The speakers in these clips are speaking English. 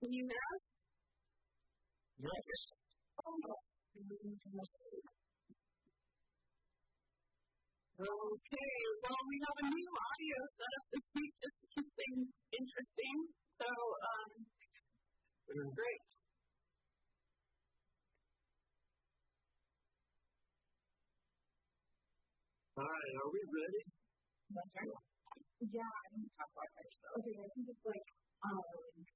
Can you hear us? Yes. Okay, well, we have a new audio setup this week just to keep things interesting. So, um, great. All right, are we ready? Yeah, I don't have Wi-Fi. Okay, I think it's like, um,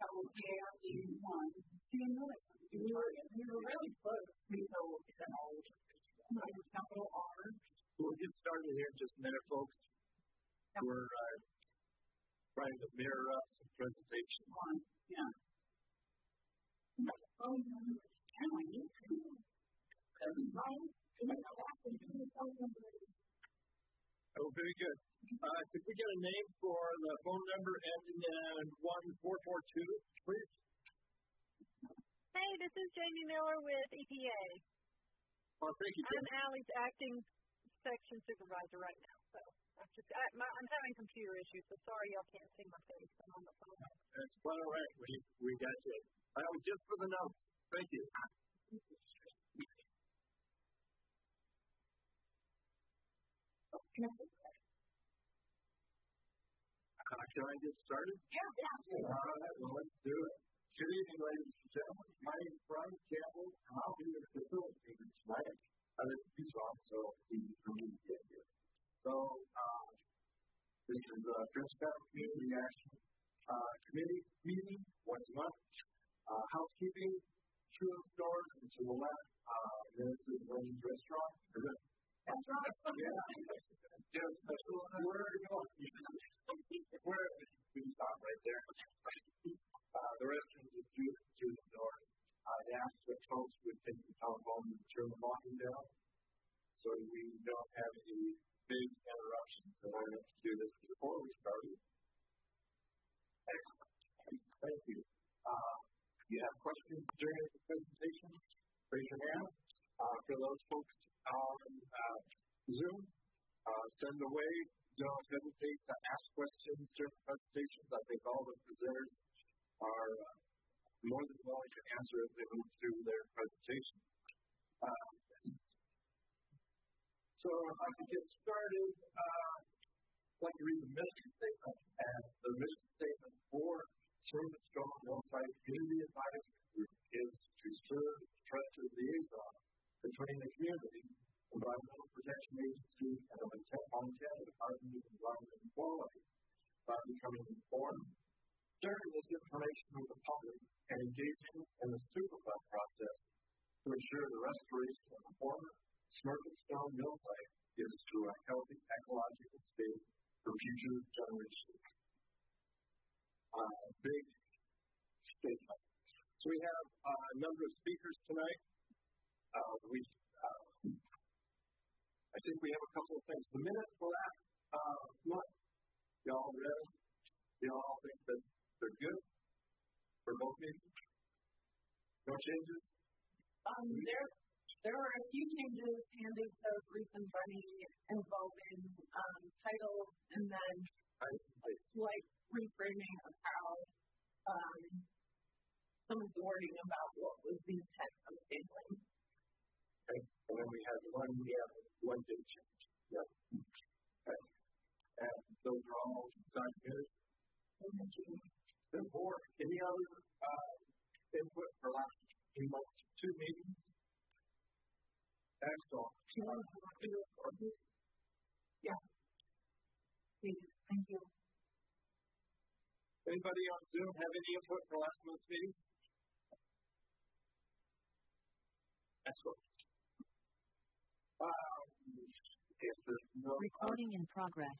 That was the ARD one. See, you know it's, you were, you were really close. See, so is that all? Capital R. We'll get started here in just a minute, folks. We're uh, trying to mirror up some presentations. Yeah. Oh, no. Oh, very good. Uh, could we get a name for the phone number ending in 1442, please? Hey, this is Jamie Miller with EPA. Oh, thank you. I'm Allie's acting section supervisor right now. So I'm just I, my, I'm having computer issues, so sorry y'all can't see my face. I'm on the phone. That's quite all right. We, we got you. That was just for the notes. Thank you. Uh, can I get started? Yeah, yeah. All right, well, let's do it. Good evening, ladies and gentlemen. My name is Brian Campbell, and I'll be the facilitator tonight. I live in Tucson, so it's easy for me to get here. So, uh, this is the Transparent Community Action uh, Committee meeting once a month. Uh, housekeeping, two of the stores, and to the left, uh, this is Wendy's Restaurant. That's right. Yeah. Just special. Where are you going? Where? We stop right there. Uh, the restrooms are through, through the doors. I'd ask that folks would take the telephones and turn them off and down so we don't have any big interruptions. And I have to do this before we started. Excellent. Thank you. Uh, if you have questions during the presentation, raise your hand. Uh, for those folks on uh, Zoom, uh, send away. Don't hesitate to ask questions during the presentations. I think all the presenters are uh, more than willing to answer as they move through their presentation. Uh, so if I could get started, I'd like to read the mission statement. And the mission statement for Smurfit Stone Hillside Community Advisory Group is to serve as between the community, Environmental Protection Agency, and the Montana Department of Environment and Quality by becoming informed, sharing this information with the public, and engaging in the superfund process to ensure the restoration of the former Smurfit Stone Mill site is to a healthy ecological state for future generations. Uh, big statement. So we have uh, a number of speakers tonight. Uh, we, uh, I think we have a couple of things. The minutes last uh, month, y'all read, y'all think that they're good for both meetings? No changes? Um, there, there are a few changes handed to recent money involving um, titles and then I, slight reframing of how um, some of the wording about what was the intent of sampling. Okay. And then we have one, we have one big change. Yep. Okay. And those are all signed minutes. Then board, any other uh, input for last few months, two meetings? Excellent. Yeah. Please, thank you. Anybody on Zoom have any input for last month's meetings? Excellent. Um, if there's no Recording in progress.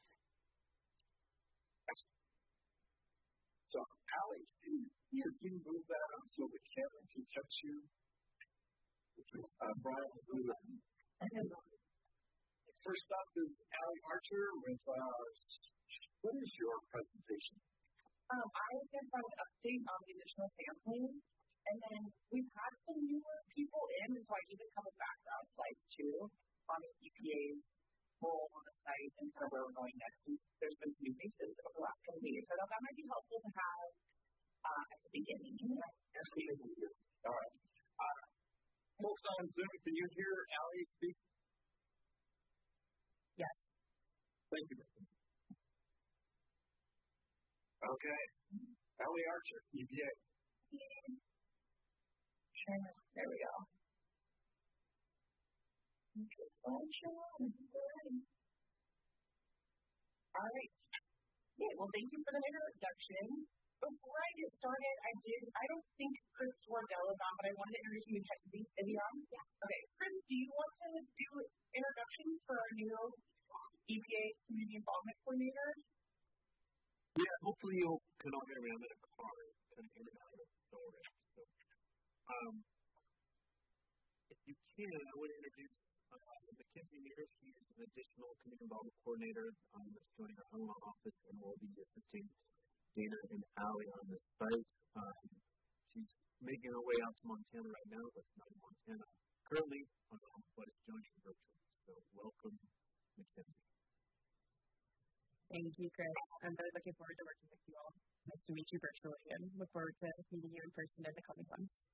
So, Allie, can you, can you move that up so the camera can catch you? Uh, Brian, move it. First up is Allie Archer with, uh, what is your presentation? Um, I was going to provide an update on the additional sampling, and then we've had some newer people in, and so I even covered background slides too on the EPA's role on the site and kind of where we're going next. Since there's been some new faces over the last couple of years, so I thought that might be helpful to have uh, at the beginning. All right. Uh, folks on Zoom, can you hear Allie speak? Yes. Thank you. Okay. Allie Archer, EPA. Sure. There we go. All right. Yeah, well, thank you for the introduction. Before I get started, I did, I don't think Chris Wardell is on, but I wanted to introduce you to Is he on? Yeah. Okay. Chris, do you want to do introductions for our new EPA Community Involvement Coordinator? Yeah, hopefully you can all hear me. I'm in a car, kind of in and out. So, um, if you can, I want to introduce uh, Mackenzie Mears. She's an additional community involvement coordinator um, that's joining our own office and will be assisting Dana and Allie on this site. Um, she's making her way out to Montana right now, but it's not in Montana currently, um, but is joining virtually. So, welcome, Mackenzie. Thank you, Chris. I'm really looking forward to working with you all. Nice to meet you virtually and look forward to meeting you in person in the coming months.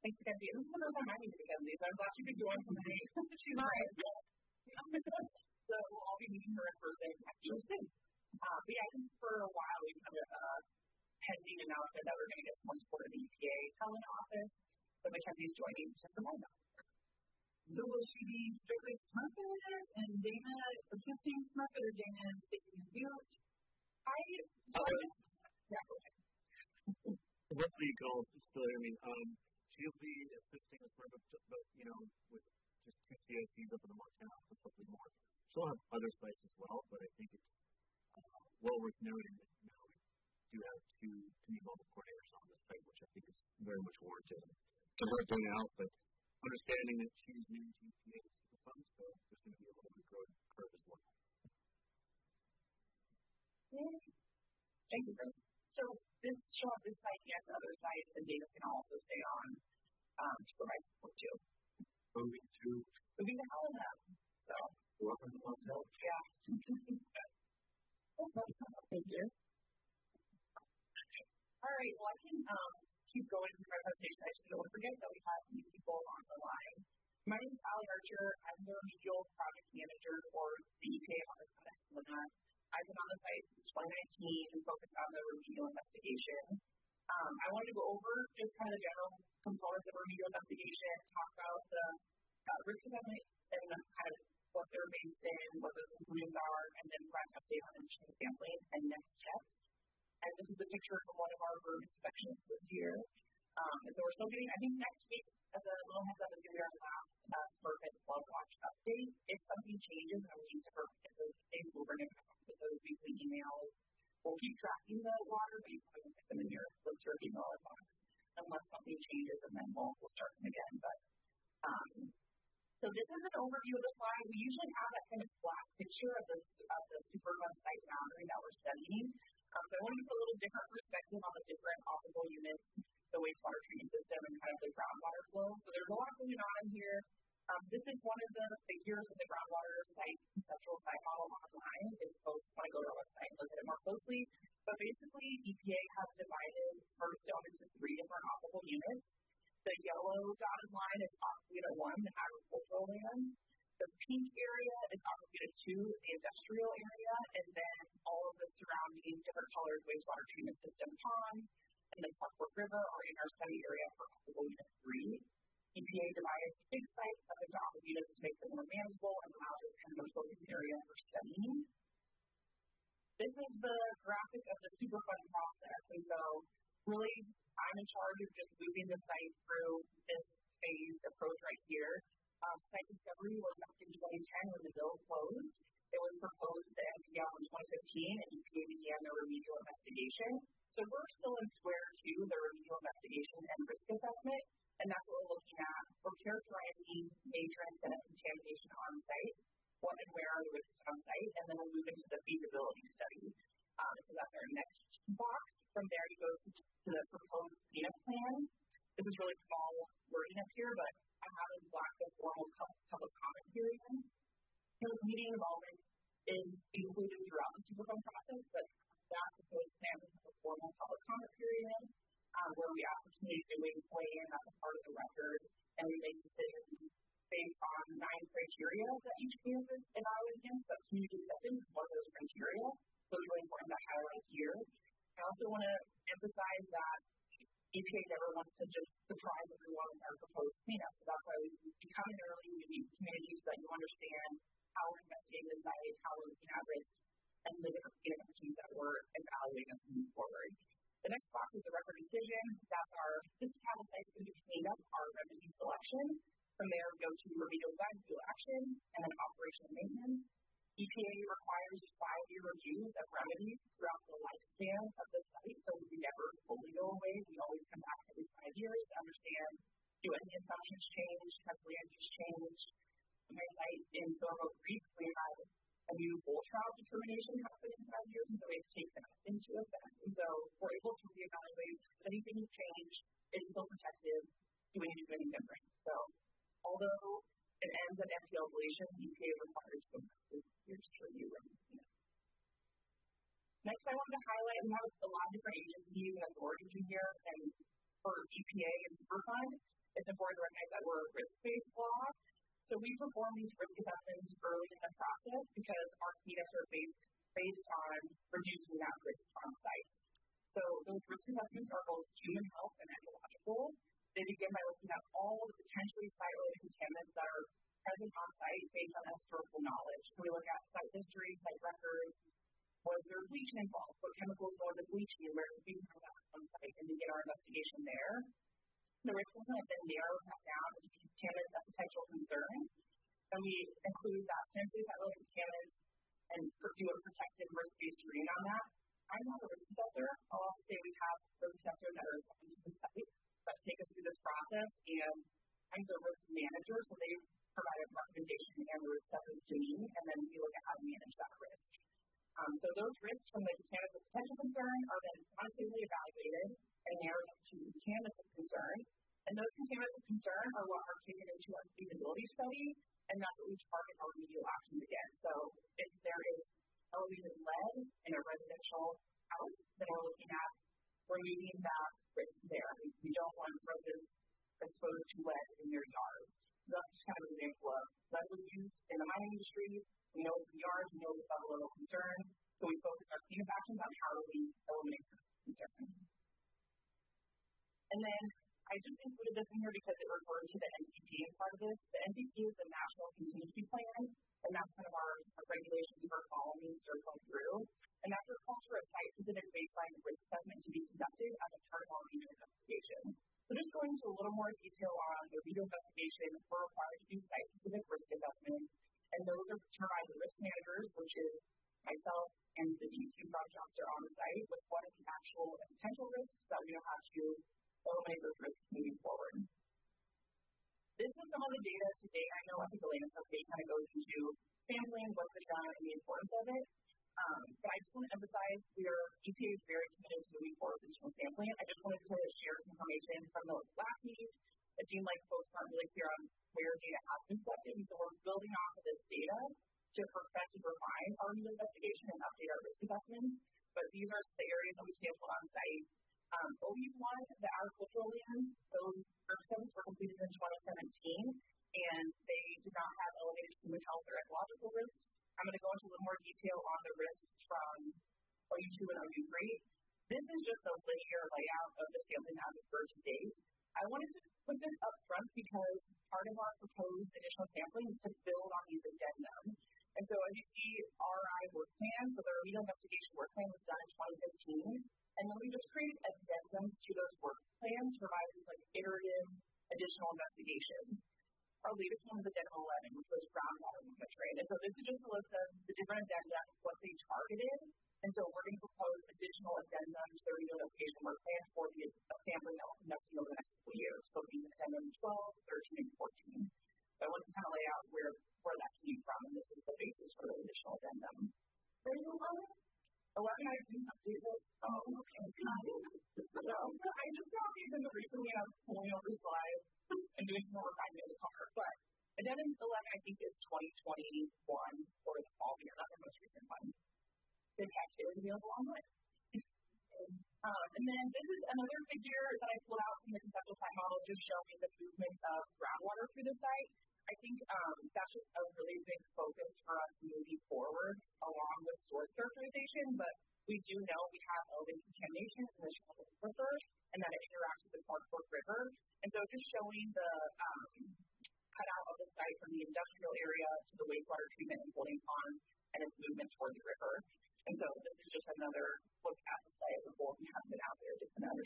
Thanks, Mackenzie. This is the first time I'm meeting Mackenzie, so I'm glad you could join tonight. She's right. To work Dana out, but understanding that she's new to EPA Superfund, so there's going to be a little bit of growth curve as well. Thank you, Chris. So this show up this site and other sites, and data can also stay on um, to provide support too. Moving to moving to Helena. So welcome to Montana. Yeah. Thank you. All right. Well, I can um, keep going through my presentation. I just don't forget that we have new people on the line. My name is Allie Archer. I'm the remedial project manager for the EPA Office of Helena. I've been on the site since 2019 and focused on the remedial investigation. Um, I wanted to go over just kind of general components of remedial investigation, talk about the uh, risk assessment and kind of what they're based in, what those conclusions are, and then provide an update on emission sampling and next steps. And this is a picture from one of our road inspections this year. Um, and so we're still getting, I think next week, as a little heads up, is going to be our last uh, Smurfit Flood Watch update. If something changes and we need to get those things, we'll bring it back with those weekly emails. We'll keep tracking the water, but you can put them in your lister email inbox unless something changes, and then we'll, we'll start them again. But um, so this is an overview of the slide. We usually have that kind of flat picture of the, of the Superfund site boundary that we're studying. Um, so I want to give a little different perspective on the different operable units, the wastewater treatment system, and kind of the groundwater flow. So there's a lot going on here. Um, this is one of the figures of the groundwater site conceptual site model online. If folks want to go to our website and look at it more closely. But basically, EPA has divided Smurfit Stone into three different operable units. The yellow dotted line is Aqua Unit 1, the agricultural lands. The pink area is Unit 2, the industrial area, and then all of the surrounding different colored wastewater treatment system ponds, and then Clark River are in our study area for Aqua Unit 3. EPA divided big sites into Aqua units to make them more manageable and allows us kind of focus area for studying. This is the graphic of the Superfund process, and so really I'm in charge of just moving the site through this phased approach right here um, Site Discovery was back in 2010 when the bill closed. It was proposed to NPL in 2015, and EPA began their remedial investigation. So we're still in square two, the remedial investigation and risk assessment, and that's what we're looking at. We're characterizing major incident contamination on site, what and where are the risks on site, and then we'll move into the feasibility study. Um, so that's our next box. From there, it goes to the proposed cleanup plan. This is really small wording up here, but I had a lack of formal public comment period. You know, media involvement is included throughout the Superfund process, but that's opposed to having a formal public comment period um, uh, where we ask the community to weigh in That's a part of the record and we make decisions based on nine criteria that each campus quality, and that's what we target our remedial actions against. So if there is elevated lead in a residential house, then we're looking at bringing that risk there. We, don't want residents exposed to lead in their yards. So that's just kind of an example of lead was used in the mining industry. We know the yards, we know it's about a little concern, so we focus our cleanup actions on how do we eliminate the concern. And then I just included this in here because it referred to the NCP. NCP is part of this. The NCP is the National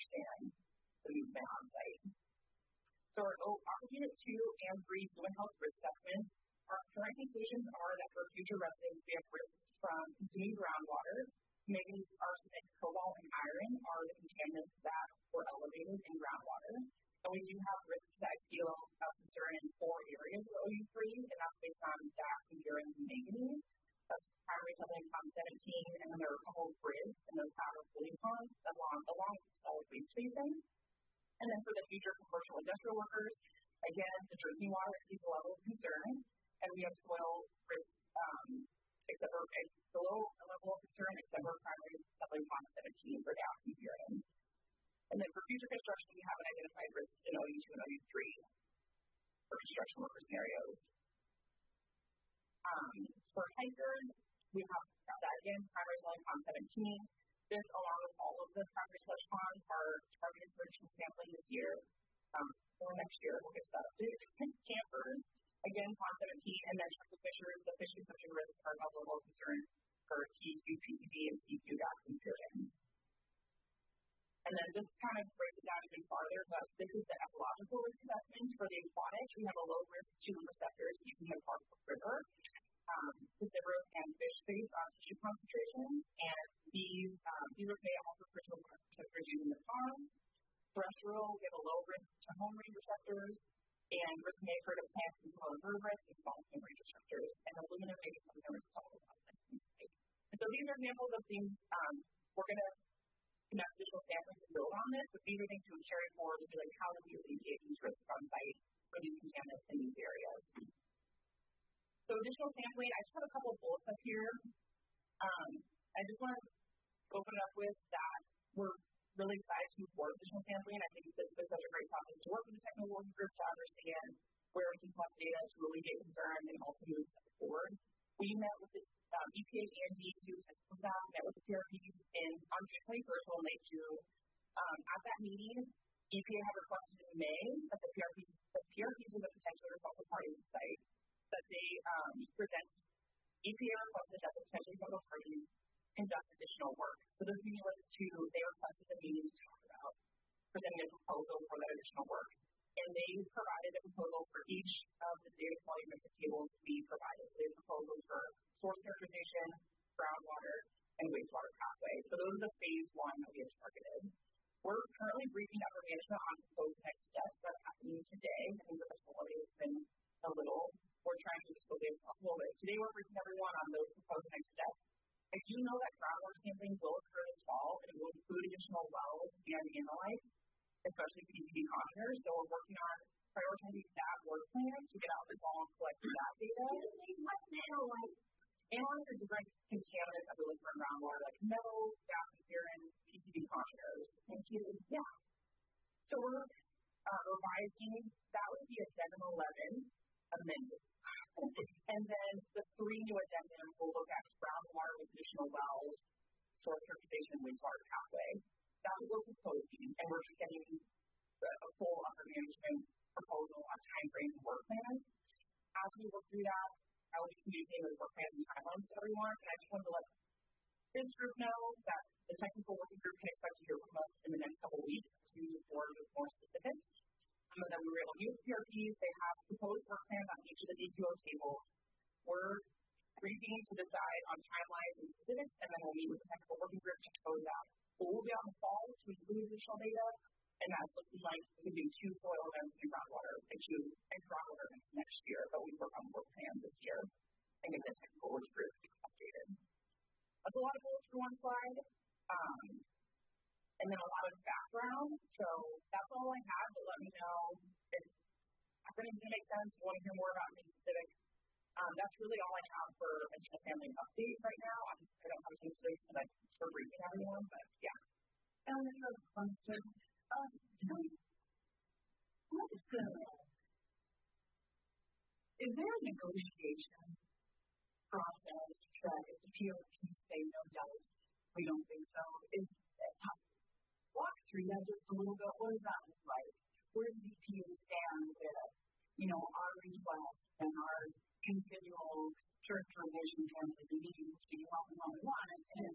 understand the movement on site. So our, our Unit 2 and 3 Fluent Health Risk Assessment, our current conclusions are that for future residents, we have risks from consuming groundwater groundwater and wastewater pathways. So those are the phase one that we have targeted. We're currently briefing upper management on those next steps. That's happening today. I think the facility has been a little, we're trying to be as quickly as possible, but today we're briefing everyone on those proposed next steps. I do know that groundwater sampling will occur this fall, and it will include additional wells and analytes, especially PCB monitors. So we're working on prioritizing that work plan to get out the ball and collect that data. What's an analyte? Analytes are different contaminants that we look for in groundwater, like metals, gas and urine, PCB contours. And she yeah. So we're uh, revising, that would be addendum 11 amended. and then the three new addendums will look at groundwater with additional wells, source purification, wastewater pathway. That's what we're proposing, and we're just getting a, a full upper management proposal on timeframes and work plans. As we work through that, how we communicate those work plans and timelines to everyone. And I just wanted to let this group know that the technical working group can expect to hear from us in the next couple weeks to move forward with more specifics. Some of them we were able to use PRPs. They have proposed work plans on each of the DQO tables. We're briefing to decide on timelines and specifics, and then we'll meet with the technical working group to close out. But we'll be on the fall to include additional data and that's looking like doing two soil events in groundwater two and groundwater events next year, but we work on work plans this year and get the technical work group updated. That's a lot of goals for one slide. Um, and then a lot of background. So that's all I have, but let me know if acronyms going to make sense, you want to hear more about me specific. Um, that's really all I have for a family updates right now. I'm, I don't have a case study because I for briefing everyone, but yeah. And I question. Um, so what's the, is there a negotiation process that if the PRP say no does, we don't think so? Is that walk through that just a little bit? What does that look like? Where does the EPA stand with, you know, our request and our continual characterization terms of the meeting, which we want, we want, we want, and, and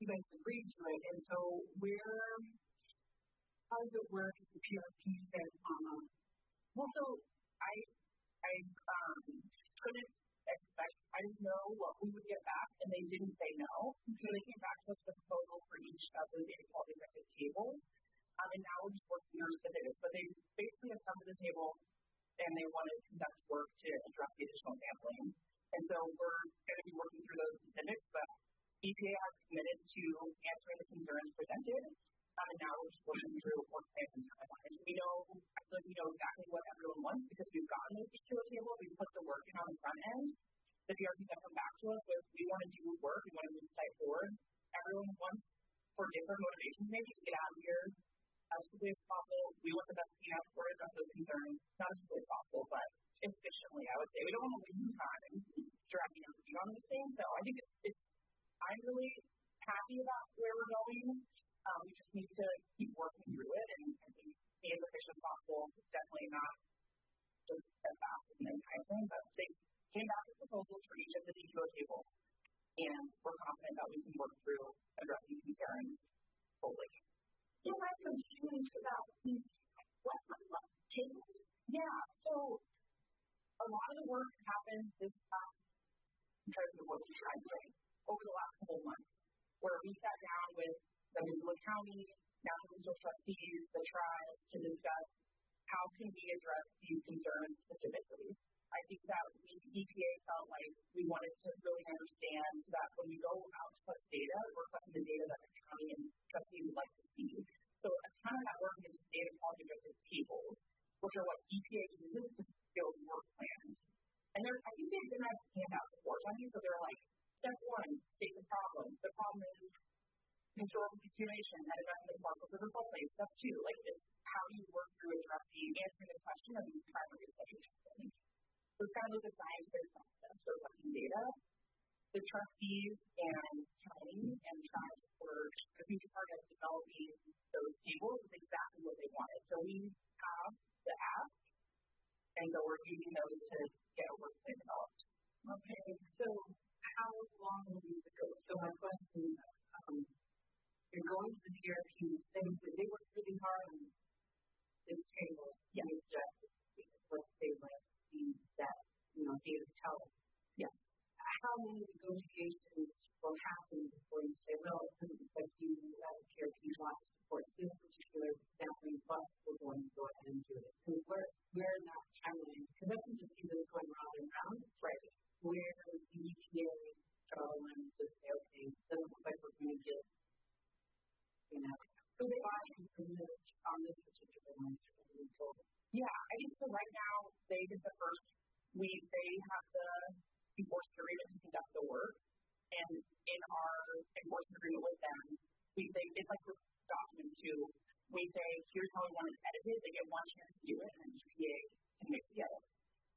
you guys agreed to it. And so where, how does it work if the PRP says, um, well, so I, I um, couldn't expect, I didn't know what we would get back, and they didn't say no. So they came back to us with a proposal for each of the data quality objective tables. Um, and now we're just working through specifics, but they basically have come to the table and they want to conduct work to address the additional sampling. And so we're going to be working through those particular one. Yeah, I think so. Right now, they did the first. We they have the enforcement agreement to conduct the work, and in our enforcement agreement with them, we they it's like with documents too. We say here's how we want it edited. They get one chance to do it, and then EPA can make the edit.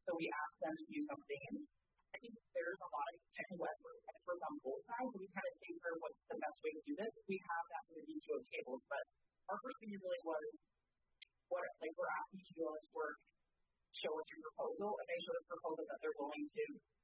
So we ask them to do something, and I think there's a lot of technical experts, experts on both sides. We kind of think what's the best way to do this. We have that for the DQO tables, but our first thing really was what like we're asking you to do all this work, show us your proposal, and they show us proposal that they're willing to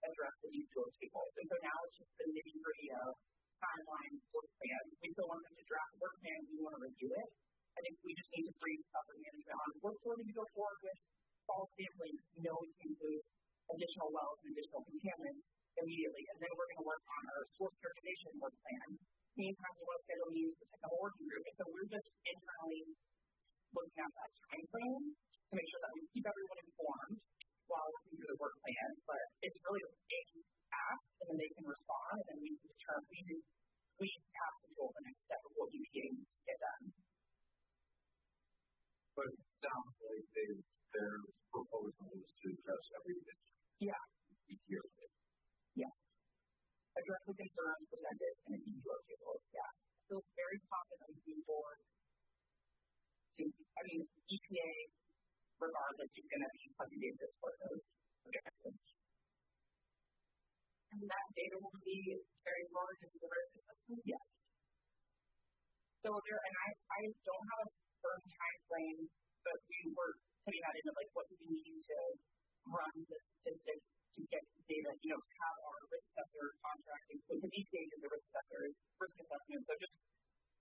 address the DQO tables. And so now it's just the nitty gritty of timelines, work plans. We still want them to draft a work plan. We want to review it. I think we just need to brief upper management on what we're going to go forward with fall sampling. We know we can include additional wells and additional contaminants immediately, and then we're going to work on our source characterization work plan. Meantime, we want to schedule meetings with the technical working group, and so we're just internally looking at that time frame to make sure that we keep everyone informed while working through the work plans. But it's really a big ask, and then they can respond, and then we can determine we do we have control the next step of what we need to get done. But it sounds like they their proposal is to address every issue. Yeah. Year. Yes. Address the concerns presented in a detailed table. Yeah. I feel very confident in being board forward. I mean, EPA, regardless, is going to be funding this for those objectives. And that data will be carried forward into the risk assessment? Yes. So there, and I, I don't have a firm time frame, but we were putting that into like what do we need to run the statistics to get data, you know, to have our risk assessor contracting, because EPA is the risk assessor's risk assessment. So just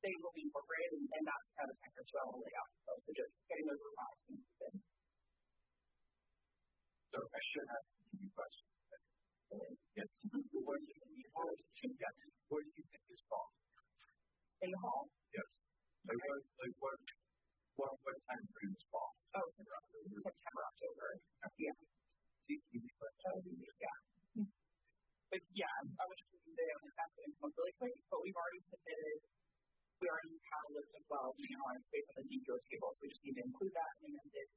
they will be incorporated, and, and that's kind of technical trail all the way. So, so just getting those revised and good. So I should have a few questions. Yes. what do you think What do you think is fall? In the hall? Yes. Like what, like what, what, what time frame is fall? Oh, September, September, October. Yeah. See, easy question. That yeah. But yeah, I was just going to say, I was going to come up really quick, but we've already submitted, we already have a list of wells analyzed based on the DQO table, so we just need to include that in the amended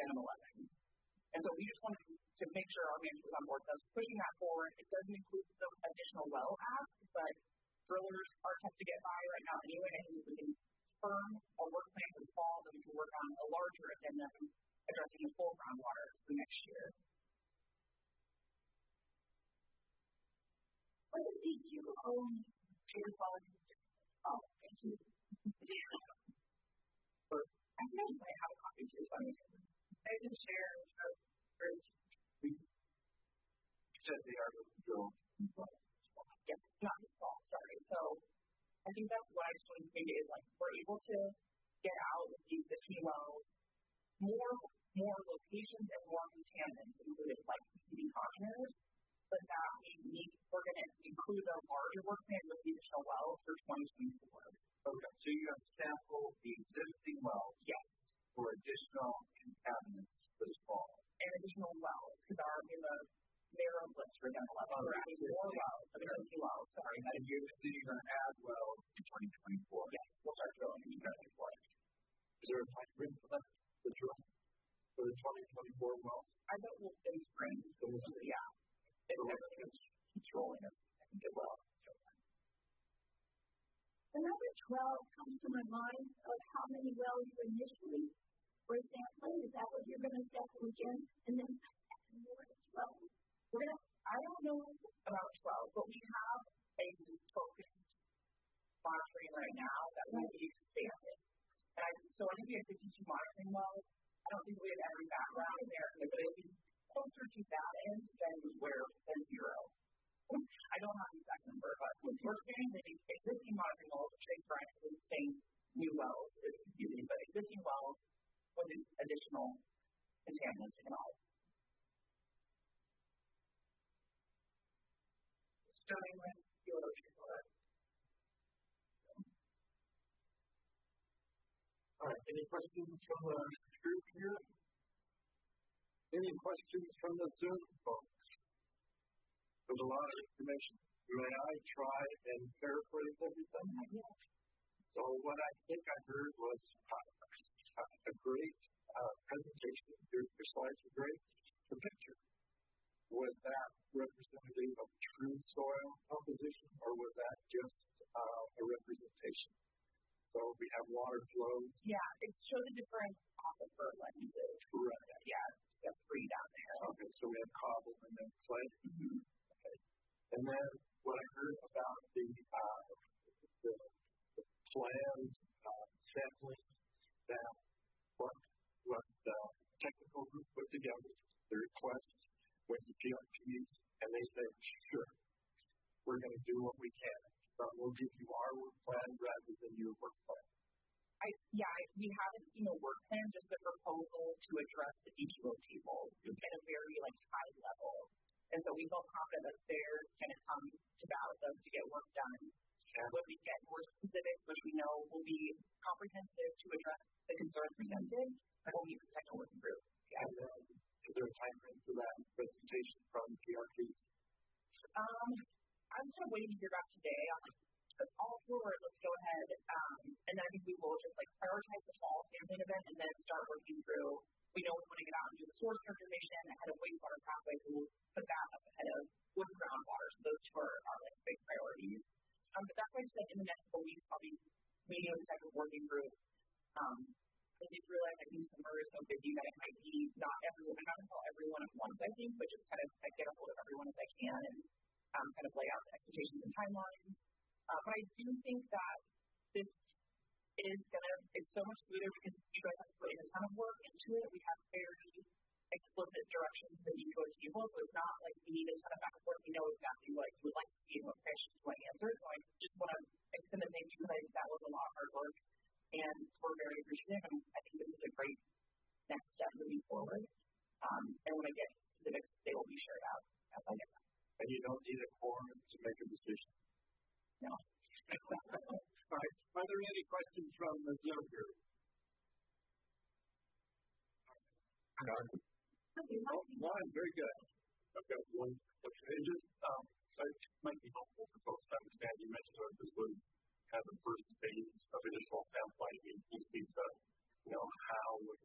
N11. And so we just wanted to make sure our manager was on board with us pushing that forward. It doesn't include the additional well ask, but drillers are tough to get by right now anyway, and we can firm a work plan for the fall, then we can work on a larger addendum addressing the full groundwater for next year. What does DQO mean? Air quality. Oh, thank I think I might have a copy too, so I'm I can share bridge. You said they are drill. Yes, it's not his fault, sorry. So I think that's what I just want to say is like we're able to get out with the existing wells, more more locations and more contaminants included like PCB congeners, but that we need we're gonna include a larger work plan with the additional wells for twenty twenty four. Okay, so you have sampled the existing wells Yes. for additional contaminants this fall. And additional wells, because our in the narrow list for them eleven, we're actually more wells, but existing wells, sorry, And you're, then you're gonna add wells in twenty twenty-four. yes, we'll start drilling in twenty twenty four. Is there a time frame for that, the drill, for the twenty twenty-four wells? I bet we'll in spring, so we'll see, yeah. If everything keeps rolling, I think it will. The number 12 comes to my mind of how many wells you initially were sampling. Is that what you're going to sample again? And then more to 12? We're gonna, I don't know about twelve, but we have a focused monitoring right now that will be expanded. And I, so I think we have fifty-two monitoring wells. I don't think we have every background there, but it'll be closer to that end than where, than zero. I don't have the exact number, but we're expanding the existing which makes for actually saying new wells is confusing, but existing wells with additional contaminants and all. Starting with fuel ocean water. All right, any questions from uh, the group here? Any questions from the Zoom folks? There's a lot of information. May I try and paraphrase everything? So what I think I heard was uh, a great uh, presentation. Your, your slides were great. The picture, was that representative of true soil composition or was that just uh, a representation? So we have water flows. Yeah, it shows the different aquifer lenses. Right. Yeah, the three down there. Okay, so we have cobble and then clay. Okay. And then what I heard about the uh, the, the planned so much smoother because you guys have to put in a ton of work into it. We have very explicit directions that you go to table, so it's not like we need a ton of back and forth. We know exactly what you would like to see and what questions you want answered. So I just want to extend a thank you because I think that was a lot of hard work and we're very appreciative. And I think this is a great next step moving forward. Um, and when I get specifics, they will be shared out as I get them. And you don't need a quorum to make a decision. No. All right. Are there any questions from the Zoom group? None. One, very good. I've got one question. It just um, it might be helpful for folks to understand. You mentioned that this was kind of the first phase of additional sampling. Can you speak to, you know, how would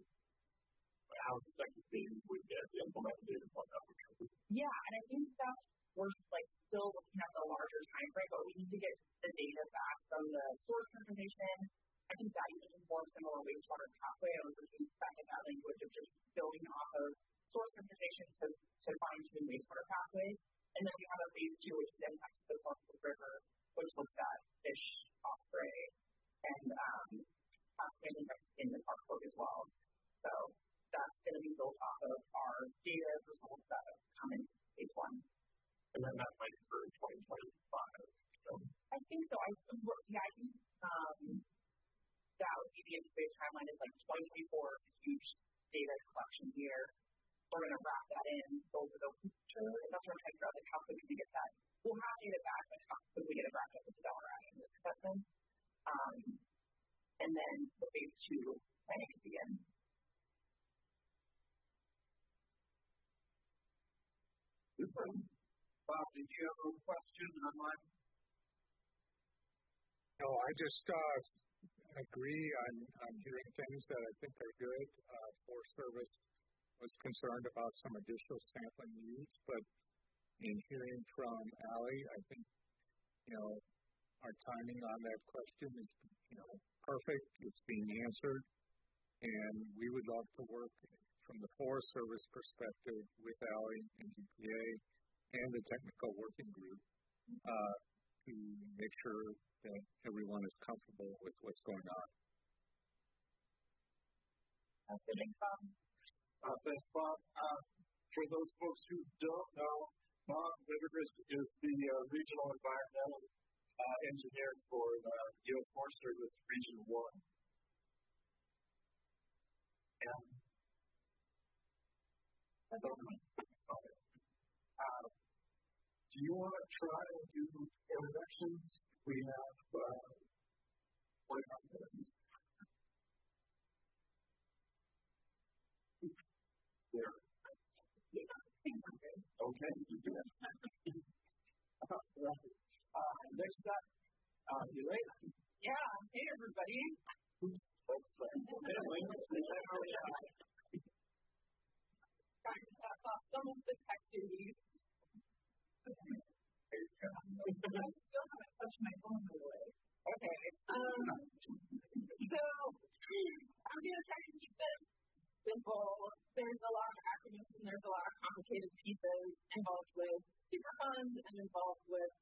how the second phase would get implemented and what that would be? Yeah, and I think that's we're like still looking at the larger time frame, but we need to get the data back from the source characterization. I think that even informs some more wastewater pathway. I was looking back at that language of just building off of source characterization to, to fine tune wastewater pathway. And then we have a phase two, which is impacts the Clark Fork River, which looks at fish, osprey, and um, plastic in the Clark Fork as well. So that's going to be built off of our data results that have come in phase one. And then that might be for 2025. So. I think so. I yeah, I think um, that would be the anticipated timeline is like 2024 is a huge data collection year. We're going to wrap that in over the winter, and that's what I'm trying to figure out, like how quickly we get that. We'll have data back, but how quickly we get it wrapped up with the dollar action risk assessment. Um, and then the phase two planning can begin. Super. Bob, did you have a question online? No, I just uh, agree. I'm, I'm hearing things that I think are good. Uh, Forest Service was concerned about some additional sampling needs, but in hearing from Allie, I think, you know, our timing on that question is, you know, perfect. It's being answered. And we would love to work from the Forest Service perspective with Allie and EPA and the technical working group uh, to make sure that everyone is comfortable with what's going on. Thanks, Bob. Uh, thanks, Bob. Uh, for those folks who don't know, Bob Vittergris is the uh, regional environmental uh, engineer for the U.S. Forest Service Region 1. And that's all. Do you want to try and do introductions? We have uh, 45 minutes. There. Okay, you do it. uh, next up, uh, Elena. Yeah, hey everybody. Let's uh, Trying to pass off some of the tech duties. Okay. Um, so I'm gonna try to keep this simple. There's a lot of acronyms and there's a lot of complicated pieces involved with Superfund and involved with,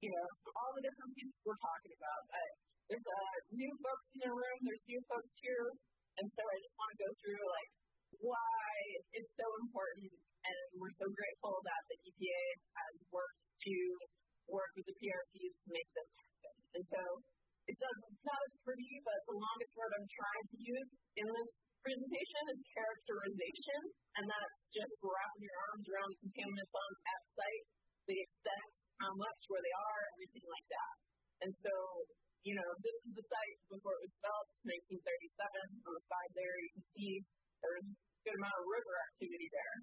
you know, all the different pieces we're talking about. But there's uh, new folks in the room, there's new folks here, and so I just want to go through like why it's so important and we're so grateful that the EPA has worked to work with the PRPs to make this happen. And so it does, it's not as pretty, but the longest word I'm trying to use in this presentation is characterization, and that's just wrapping your arms around the contaminants on at site, the extent, how much, where they are, everything like that. And so, you know, this is the site before it was developed, 1937. On the side there, you can see there's a good amount of river activity there.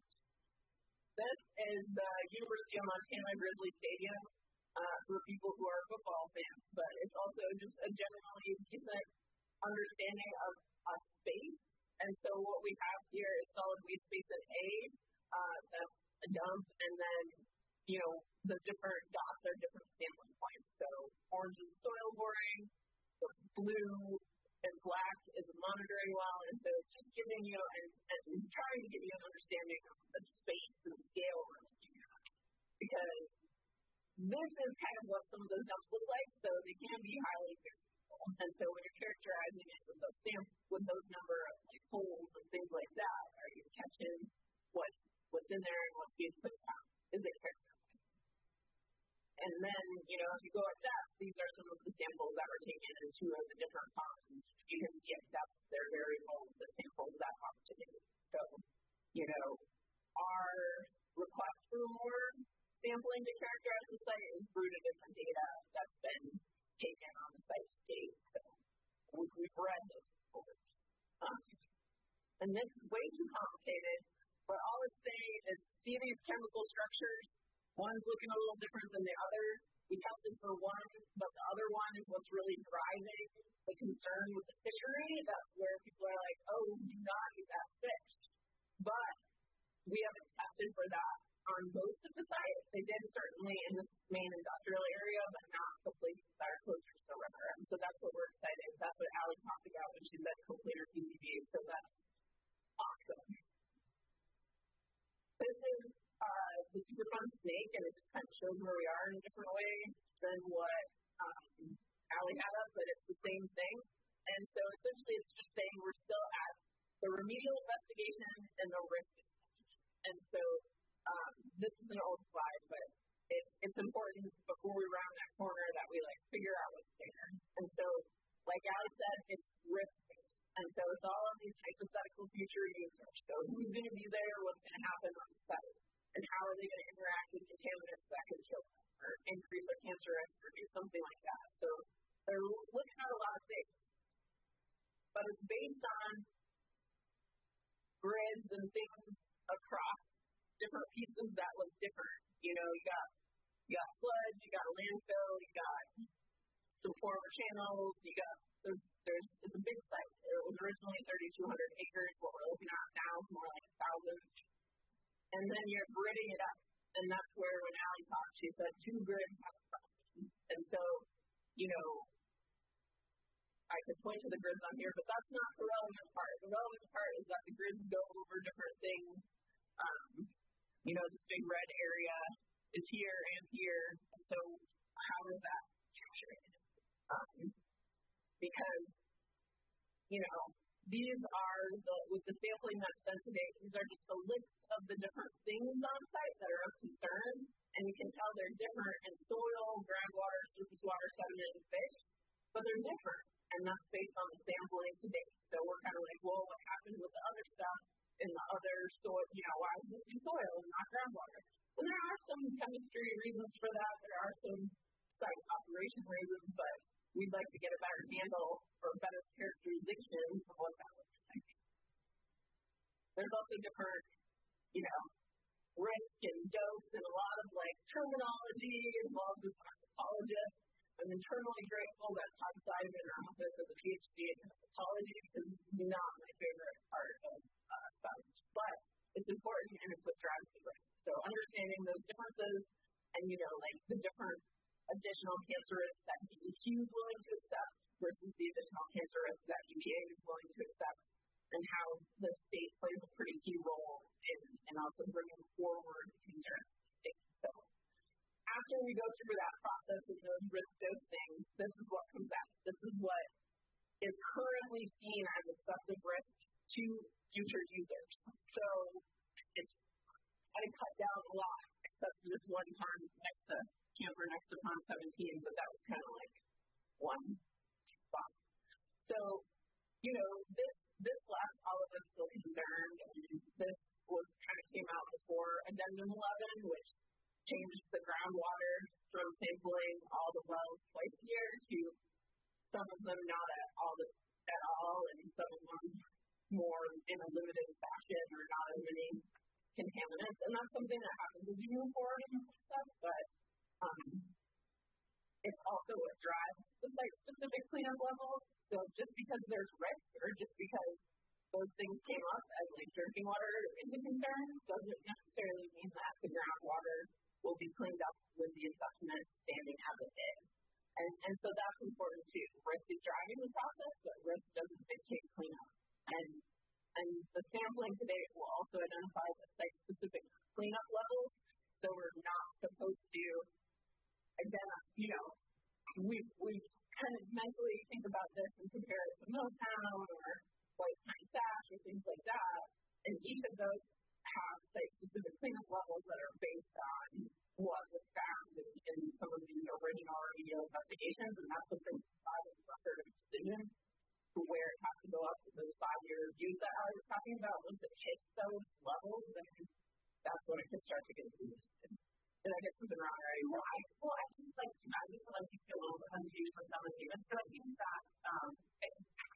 This is the University of Montana Grizzly Stadium uh, for people who are football fans, but it's also just a generally decent understanding of a space. And so what we have here is solid waste space in A, uh, that's a dump, and then, you know, the different dots are different sampling points. So orange is soil boring, blue and black is a monitoring well, and so it's just giving you and, and trying to give you an understanding of the space and scale we're looking. Because this is kind of what some of those dumps look like, so they can be highly variable. And so when you're characterizing it with those stamp with those number of like holes and things like that, are you catching what what's in there and what's being put down? Is it characterized? And then, you know, if you go at depth, these are some of the samples that were taken in two of the different ponds. You can see at depth they're variable, the samples that opportunity. So, you know, our request for more sampling to characterize the site is rooted in the data that's been taken on the site to date. So we've read those reports. Um, and this is way too complicated, but all it's saying is see these chemical structures. One's looking a little different than the other. We tested for one, but the other one is what's really driving the concern with the fishery. That's where people are like, oh, do not eat that fish. But we haven't tested for that on most of the sites. They did certainly in this main industrial area, but not the places that are closer to the river. And so that's what we're excited. That's what Allie talked about when she said completer PCB. So that's awesome. This is uh, the Superfund snake, and it just kind of shows where we are in a different way than what um, Allie had up, but it's the same thing. And so essentially it's just saying we're still at the remedial investigation and the risk assessment. And so um, this is an old slide, but it's it's important before we round that corner that we like figure out what's there. And so, like Allie said, it's risk. And so it's all of these hypothetical future users. So who's going to be there? What's going to happen on the site? And how are they going to interact with contaminants that could kill them or increase their cancer risk or do something like that? So they're looking at a lot of things. But it's based on grids and things across different pieces that look different. You know, you got you got sludge, you got a landfill, you got some former channels, you got there's there's it's a big site. It was originally 3,200 acres. What we're looking at now is more like a thousand. And then you're gridding it up, and that's where when Allie talked, she said two grids have a problem. And so, you know, I could point to the grids on here, but that's not the relevant part. The relevant part is that the grids go over different things. Um, you know, this big red area is here and here. So how is that captured? Um, because, you know, these are the, with the sampling that's done today, these are just a list of the different things on site that are of concern. And you can tell they're different in soil, groundwater, surface water, sediment, and fish, but they're different. And that's based on the sampling to date. So we're kind of like, well, what happened with the other stuff in the other soil? You know, why is this in soil and not groundwater? And there are some chemistry reasons for that. There are some site operation reasons, but we'd like to get a better handle or a better characterization of what that looks like. There's also different, you know, risk and dose and a lot of like terminology involved with toxicologists. I'm internally grateful that Todd Simon in our office has a PhD in toxicology because this is not my favorite part of uh, science, but it's important and it's what drives the risk. So understanding those differences and, you know, like the different additional cancer risks that DEQ is willing to accept versus the additional cancer risks that EPA is willing to accept and how the state plays a pretty key role in, in also bringing forward concerns to the state. So after we go through that process of those risk dose things, this is what comes out. This is what is currently seen as excessive risk to future users. So it's of cut down a lot, except for this one pond next to camper next to pond 17, but that was kind of like one spot. So, you know, this this left all of us feel concerned. This was kind of came out before Addendum 11, which changed the groundwater from sampling all the wells twice a year to some of them not at all the, at all, and some of them more in a limited fashion or not as many contaminants. And that's something that happens as you move forward in the process, but it's also what drives the site-specific cleanup levels. So just because there's risk or just because those things came up as like drinking water is a concern doesn't necessarily mean that the groundwater will be cleaned up with the assessment standing as it is. And, and so that's important too. Risk is driving the process, but risk doesn't dictate cleanup. And and the sampling today will also identify the site-specific cleanup levels. So we're not supposed to identify, uh, you know, we we kind of mentally think about this and compare it to Milltown or White Pine Sash or things like that. And each of those have site-specific cleanup levels that are based on what was found in, in some of these original remedial investigations, and that's what's inside of the record of decision to where it has to go up to those five-year reviews that I was talking about. Once it hits those levels, then that's when it can start to get boosted. Did I get something wrong, right? Well, I, well, I just like, I just like to feel a little bit confused with some of the statements, but I think that, um,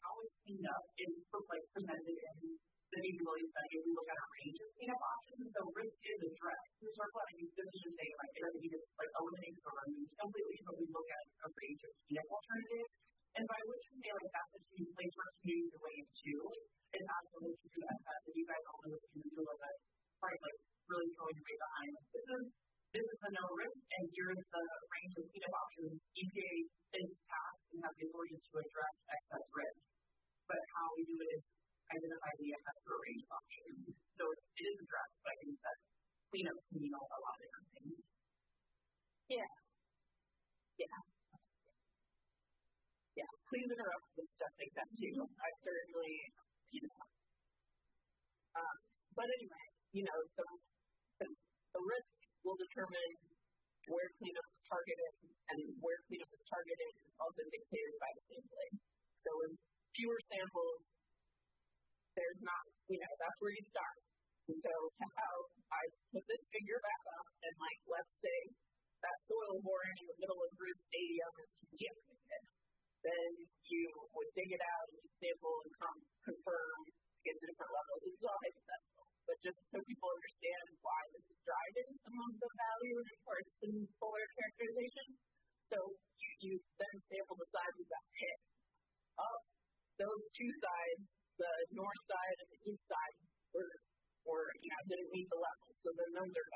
how it's cleaned up is like presented in the feasibility study. We look at a range of cleanup options, and so risk is addressed through CERCLA. I mean, this is just saying like it doesn't mean it's like eliminated or removed completely, but we look at a range of cleanup alternatives. And so I would just say like that's a huge place for community to weigh in. And what we can do that best. And you guys all know this can do a little bit, right? Like really throwing your weight behind. This is this is the no risk, and here's the range of cleanup options. EPA is tasked and has the authority to address excess risk, but how we do it is identify the for a range of options. So it is addressed, but I think that cleanup can mean a lot of different things. Yeah. Yeah. Yeah. Please interrupt with stuff like that too. I certainly, you know. Um, but anyway, you know, the, the, the risk will determine where cleanup is targeted, and where cleanup is targeted is also dictated by the sampling. So in fewer samples, there's not, you know, that's where you start. And so how I put this figure back up, and like, let's say that soil boring in the middle of Bruce Stadium is contaminated. Then you would dig it out and sample and com- confirm to get to different levels. This is all hypothetical but just so people understand why this is driving some of the value and importance in polar characterization. So you, you then sample the sides of that pit. Up those two sides, the north side and the east side, were, were you know, didn't meet the level. So then those are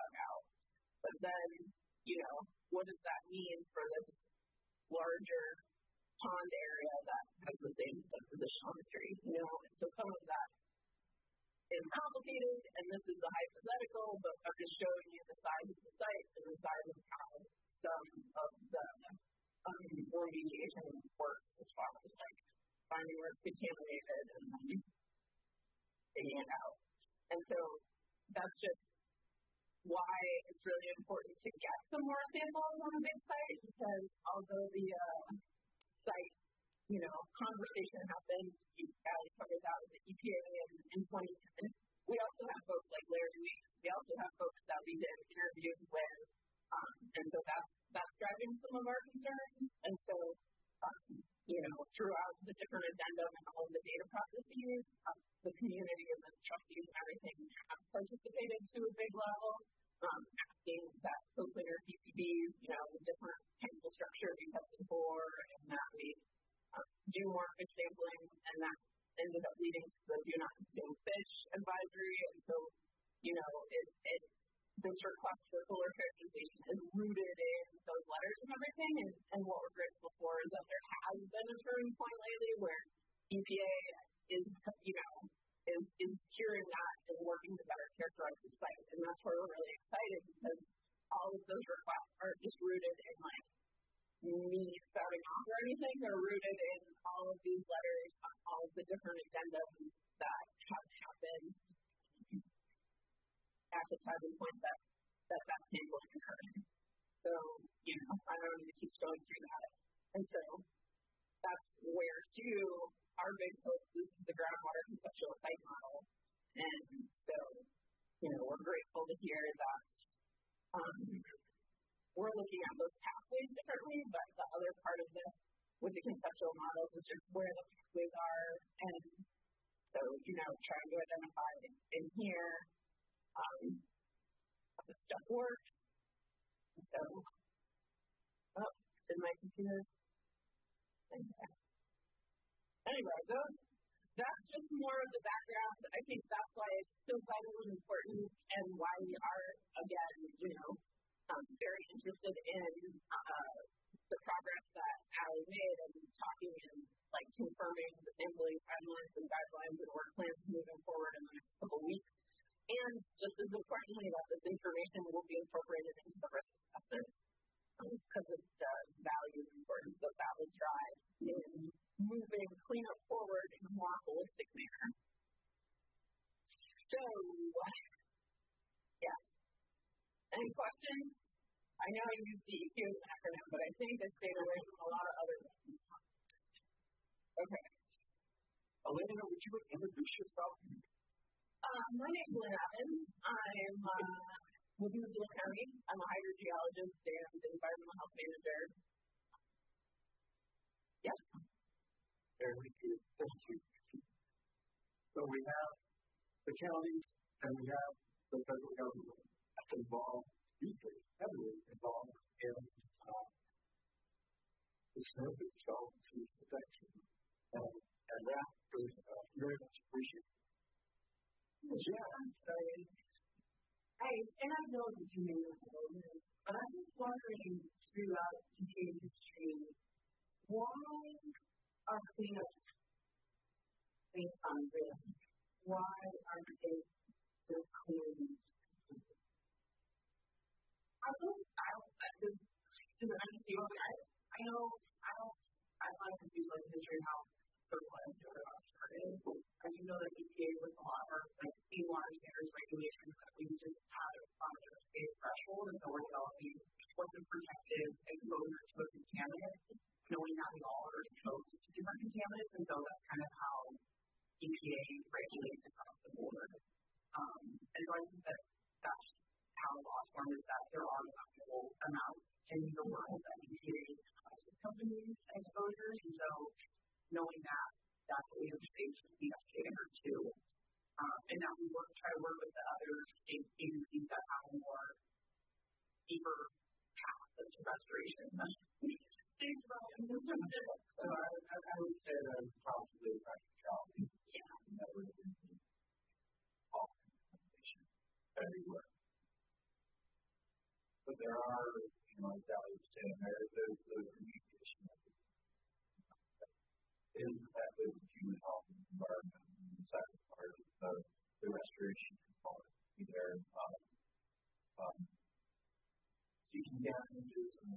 confirming the sampling timelines and guidelines and work plans moving forward in the next couple weeks. And just as importantly, that this information will be incorporated into the risk assessments um, because of the value and importance that that will drive in moving cleanup forward in a more holistic manner. So, yeah. Any questions? I know I use DEQ as an acronym, but I think I stayed away from a lot of other ones. Okay. Elena, would you introduce yourself? Uh, my name is Lynn Evans. I'm uh, with Missoula County. I'm a hydrogeologist and environmental health manager. Yes. Very good. Thank you. So we have the counties and we have the federal government involved, deeply, heavily involved in uh, the snow itself to protection. And, and that is uh, very much appreciated. Yeah, I'm sorry. I, and I know that you may not know this, but I'm just wondering throughout EPA history, why are cleanups based on risk? Why aren't they just clean? I don't, I don't, I just, to the NCP, I, I know, I don't, I find confused like history how CERCLA and sort of started. I do know that EPA with a lot of like clean water standards regulations that we just had on a space threshold, and so we're developing what's a protective exposure to a contaminant, knowing that we all are exposed to different contaminants, and so that's kind of how EPA regulates across the board. Um, and so I think that that's how the law form is that there are valuable amounts in the world that EPA has with companies and exposures, and so knowing that that's what we have to face with cleanup standard too. Um, and that we work, try to work with the other state agencies that have a more deeper path to restoration. so I, I, I would say that is probably a practicality. Yeah. That would be all information everywhere. But there are, you know, as Sally was saying, there, there's the communication that is that with human health and environment and the second the, the restoration component, either um, um, seeking damages in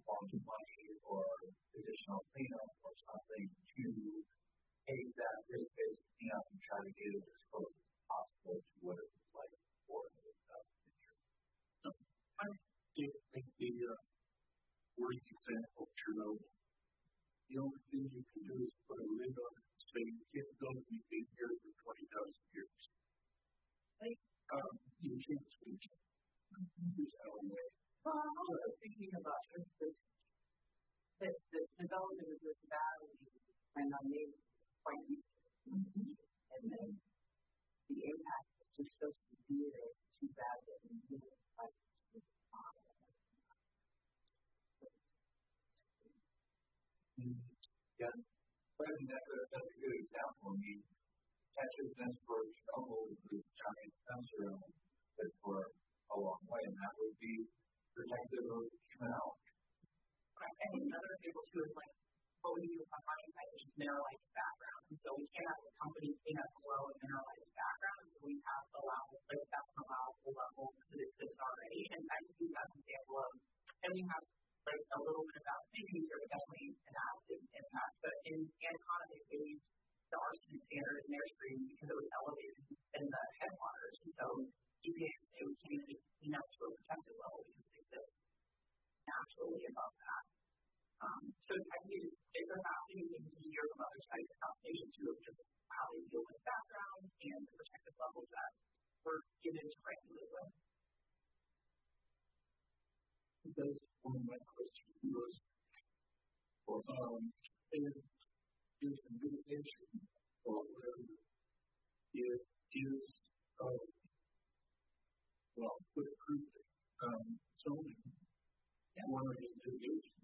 um, is, is meditation or whatever. It is, um, well, put it crudely, um, zoning. Yeah. One of the meditation.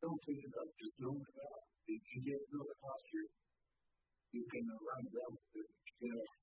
Don't think about just zoning out. You can get real posture. You can uh, run around with it.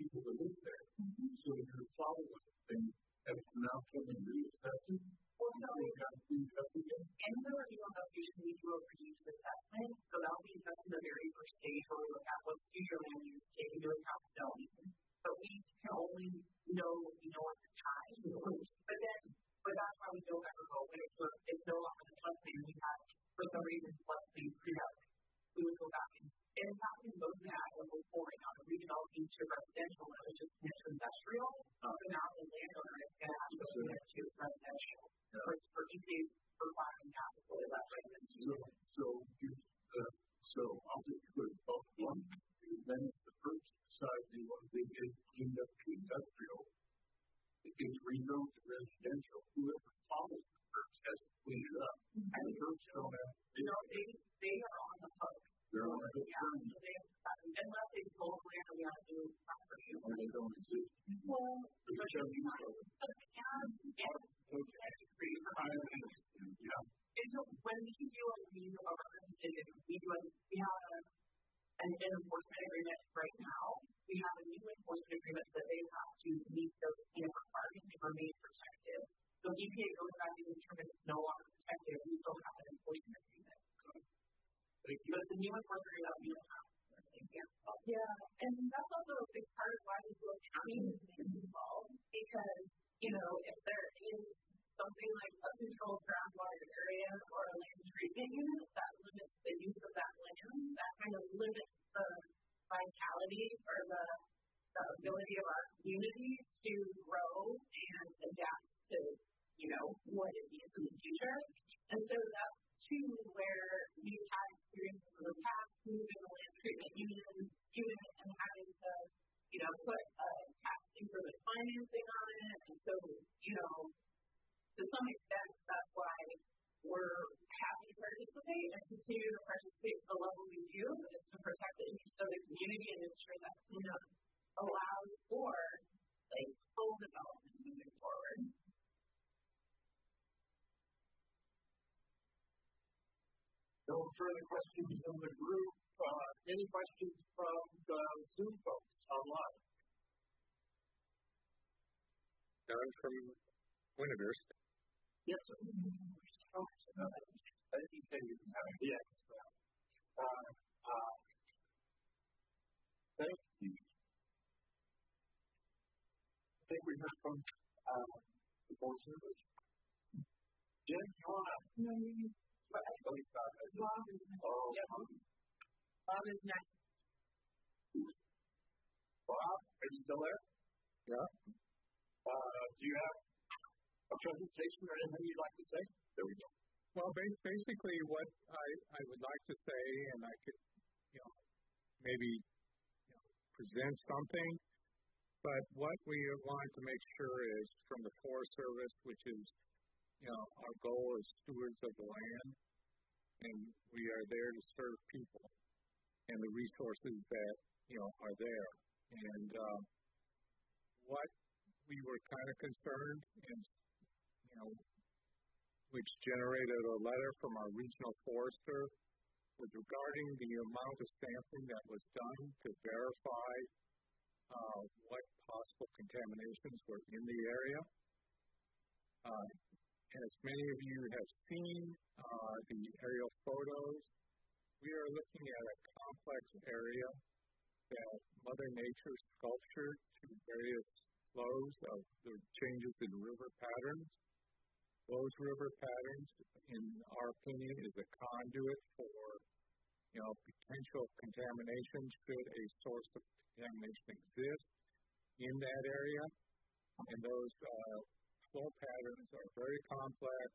people to live there. Mm-hmm. So if you're following, then you any questions in the group? Uh, any questions from the Zoom folks online? Don from Winnebers. Yes, sir. Oh, I think said you. Yes. Uh, uh, thank you. I think we heard from uh, the board members. Jim, you want to? Bob is next. Bob, are you still there? Yeah. Uh, do you have a presentation or anything you'd like to say? There we go. Well, basically, what I, I would like to say, and I could, you know, maybe you know, present something, but what we want to make sure is from the Forest Service, which is you know, our goal is stewards of the land, and we are there to serve people and the resources that, you know, are there. And uh, what we were kind of concerned, and, you know, which generated a letter from our regional forester, was regarding the amount of sampling that was done to verify uh, what possible contaminations were in the area. Uh, as many of you have seen uh, the aerial photos, we are looking at a complex area that Mother Nature sculptured through various flows of the changes in river patterns. Those river patterns, in our opinion, is a conduit for you know, potential contamination should a source of contamination exist in that area. And those uh, flow patterns are very complex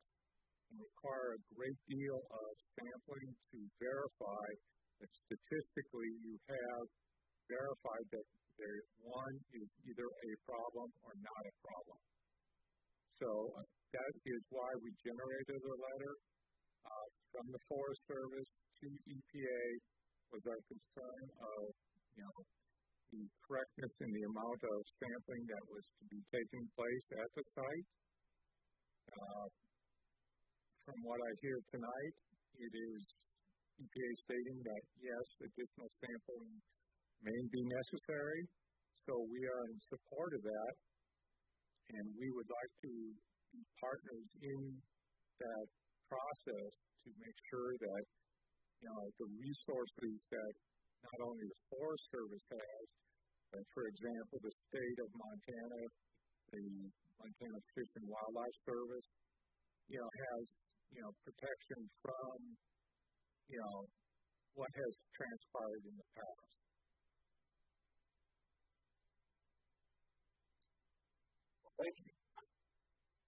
and require a great deal of sampling to verify that statistically you have verified that there, one is either a problem or not a problem. So uh, that is why we generated a letter uh, from the Forest Service to EPA was our concern of, you know, the correctness in the amount of sampling that was to be taking place at the site. Uh, from what I hear tonight, it is EPA stating that yes, additional sampling may be necessary. So we are in support of that, and we would like to be partners in that process to make sure that you know the resources that not only the Forest Service has, but for example, the state of Montana, the Montana Fish and Wildlife Service, you know, has you know protection from you know what has transpired in the past. Thank you.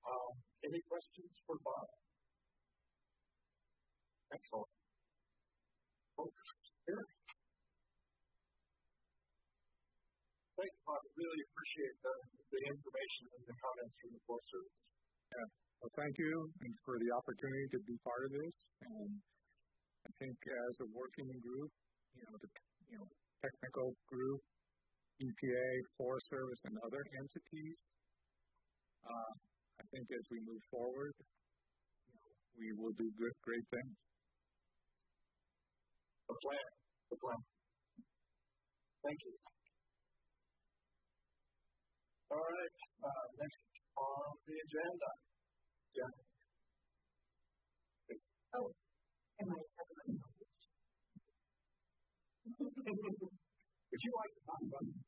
Um, any questions for Bob? Excellent. Folks, here. Thank you, Bob. Really appreciate the, the information and the comments from the Forest Service. Yeah. Well, thank you and for the opportunity to be part of this. And I think as a working group, you know, the you know technical group, EPA, Forest Service, and other entities, uh, I think as we move forward, you know, we will do good, great things. The plan. The plan. Thank you. All right. Uh, next on the agenda. Yeah. Oh, am I? Would you like to talk about it?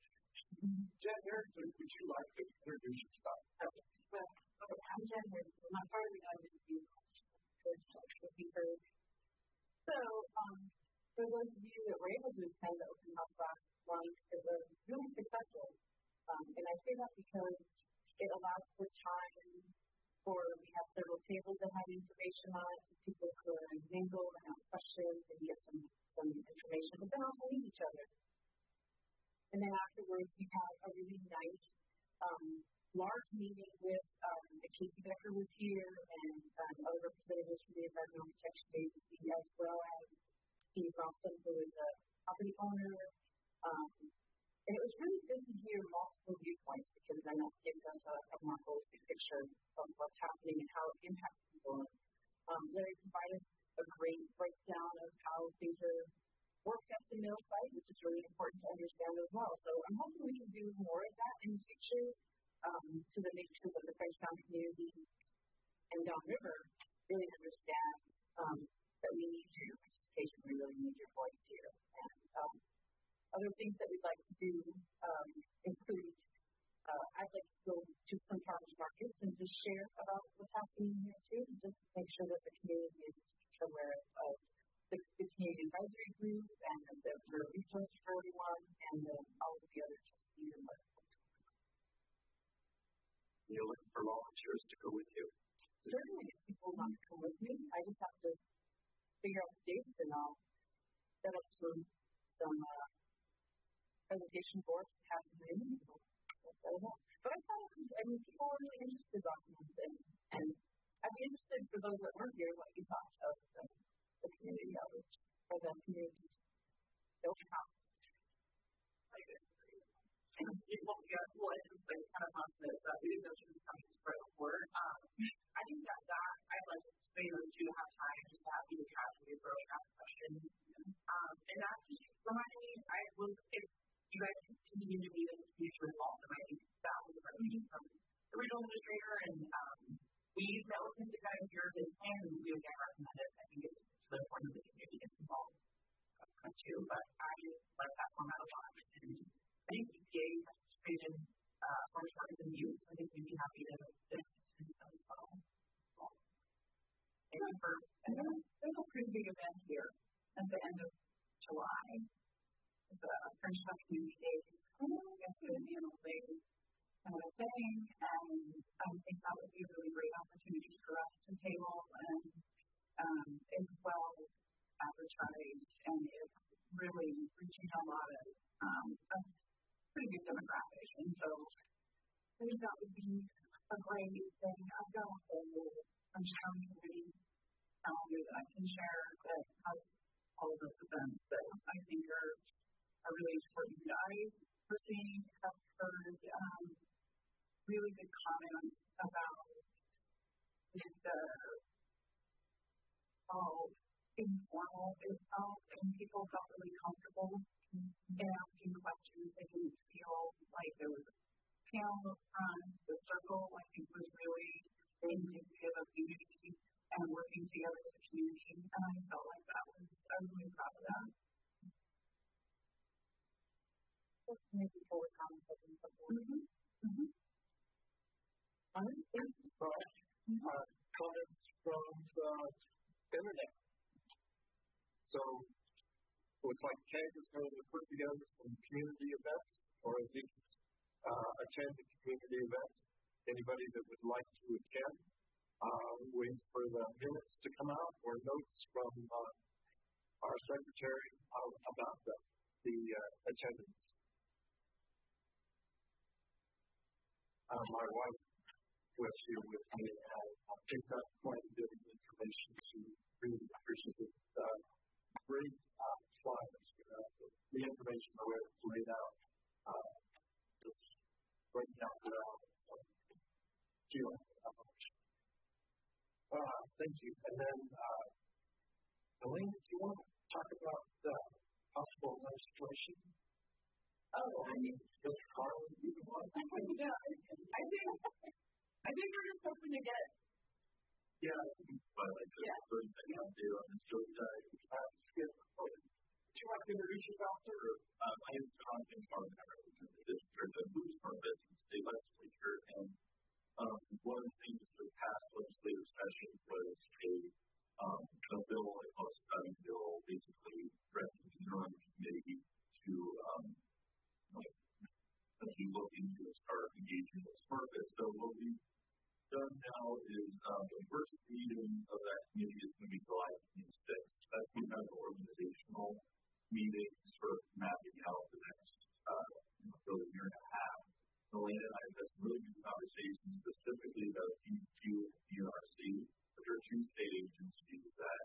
Jen Harrington, would you like to introduce yourself? Okay. Well, okay, I'm Jen Harrington. I'm not part of the IWC. So, um, for those of you that were able to attend the open house last month, it was really successful. Um, and I say that because it allowed for time for, we have several tables that have information on it, so people could mingle and ask questions and get some, some information, but then also meet each other. And then afterwards, we had a really nice um, large meeting with um, Casey Becker was here and um, other representatives from the Environmental Protection Agency, as well as Steve Robson, who is a property owner. Um, and it was really good to hear multiple viewpoints because then that gives us a, a more holistic picture of what's happening and how it impacts people. Um, Larry provided a great breakdown of how things are worked at the mill site, which is really important to understand as well. So I'm hoping we can do more of that in the future um, to the make sure that the Frenchtown community and downriver really understands um, that we need your participation, we really need your voice here. And um, other things that we'd like to do um, include uh, I'd like to go to some farmers markets and just share about what's happening here too, just to make sure that the community is aware of the, the community advisory group and the, the resource for everyone and the, all of the other trustees and what, what's going on. You're looking for volunteers to go with you. Certainly, if people want to come with me, I just have to figure out the dates and I'll set up some some uh, presentation boards to have in. But I thought it was, I mean, people were really interested last month, and, and I'd be interested for those that weren't here what you thought of the, the community outreach or the community open house. And people to go, what is the kind of process that we know she was coming to spread the word. Um, I think that that I'd like to say those two have time just to have you casually approach and ask questions. Um, and that just reminded me, I will, if you guys continue to be this future involved, and I think that was a recommendation from the original administrator, and um, we met with him to kind of his plan, and we again recommend it. I think it's to the point of the community gets involved uh, too, but I like that format a lot. And I think EPA in uh, farmers markets and youth, I think we'd be happy to, to participate as well. And for, and then there's a pretty big event here at the end of July the Frenchtown community is cool, it's going to be an old kind of thing, and I think that would be a really great opportunity for us to table and um, it's well advertised and it's really reaching a lot of um, a pretty good demographic, and so I think that would be a great thing. I've got a whole French Town community calendar um, that I can share that has all of those events that I think are are really important. I personally have heard um, really good comments about the how informal it felt and people felt really comfortable in asking questions. They didn't feel like there was a panel up front. The circle, I think, was really indicative of unity and working together as a community. And I felt like that was, I was really proud of that. Just maybe comments that you before. Mm-hmm. Mm-hmm. Uh, comments from the internet. So, looks like CAG is going to put together some community events, or at least uh, attend the community events. Anybody that would like to attend, uh, wait for the minutes to come out or notes from uh, our secretary about the, the uh, attendance. My wife was here with me, and I picked up quite a bit of information. She really appreciated uh, great uh. You know, the information the way it's laid out, uh, just breaking out well. So, Jill, uh, thank you. And then, uh, Elaine, do you want to talk about uh, possible legislation? Oh, I mean, you want I think, yeah, I think, I think we're just hoping to get Yeah, but like the Yeah. first thing I'll do on this show today, uh, skip. Oh, do you want to introduce yourself, sir? My name is John Harmon. I represent the district of Boots state legislature. And um, one of the things the past legislative session was a, um, a bill, a cost study bill, basically directing the committee to um, essentially look into and start engaging with purpose. So what we've done now is um, the first meeting of that committee is going to be July 26th. That's going to have an organizational meeting sort of mapping out the next uh, you know, year and a half. Elena and I have had some really good conversations specifically about DEQ and DRC, which are two state agencies that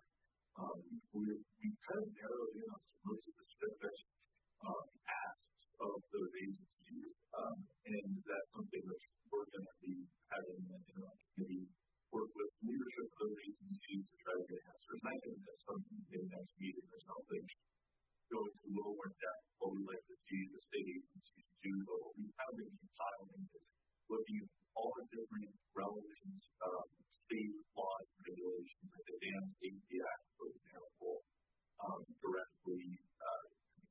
um, we, we kind of narrowed in on some really specific um, asks of those agencies. Um, and that's something that we're going to be having an interim committee work with leadership of those agencies to try to get answers. I think that's something in the next meeting or something go into a little more depth what we'd like to see the state agencies do. But what we have been compiling is looking at all the different relevant um, state laws and regulations, like the Dam Safety Act, for example, um, directly uh,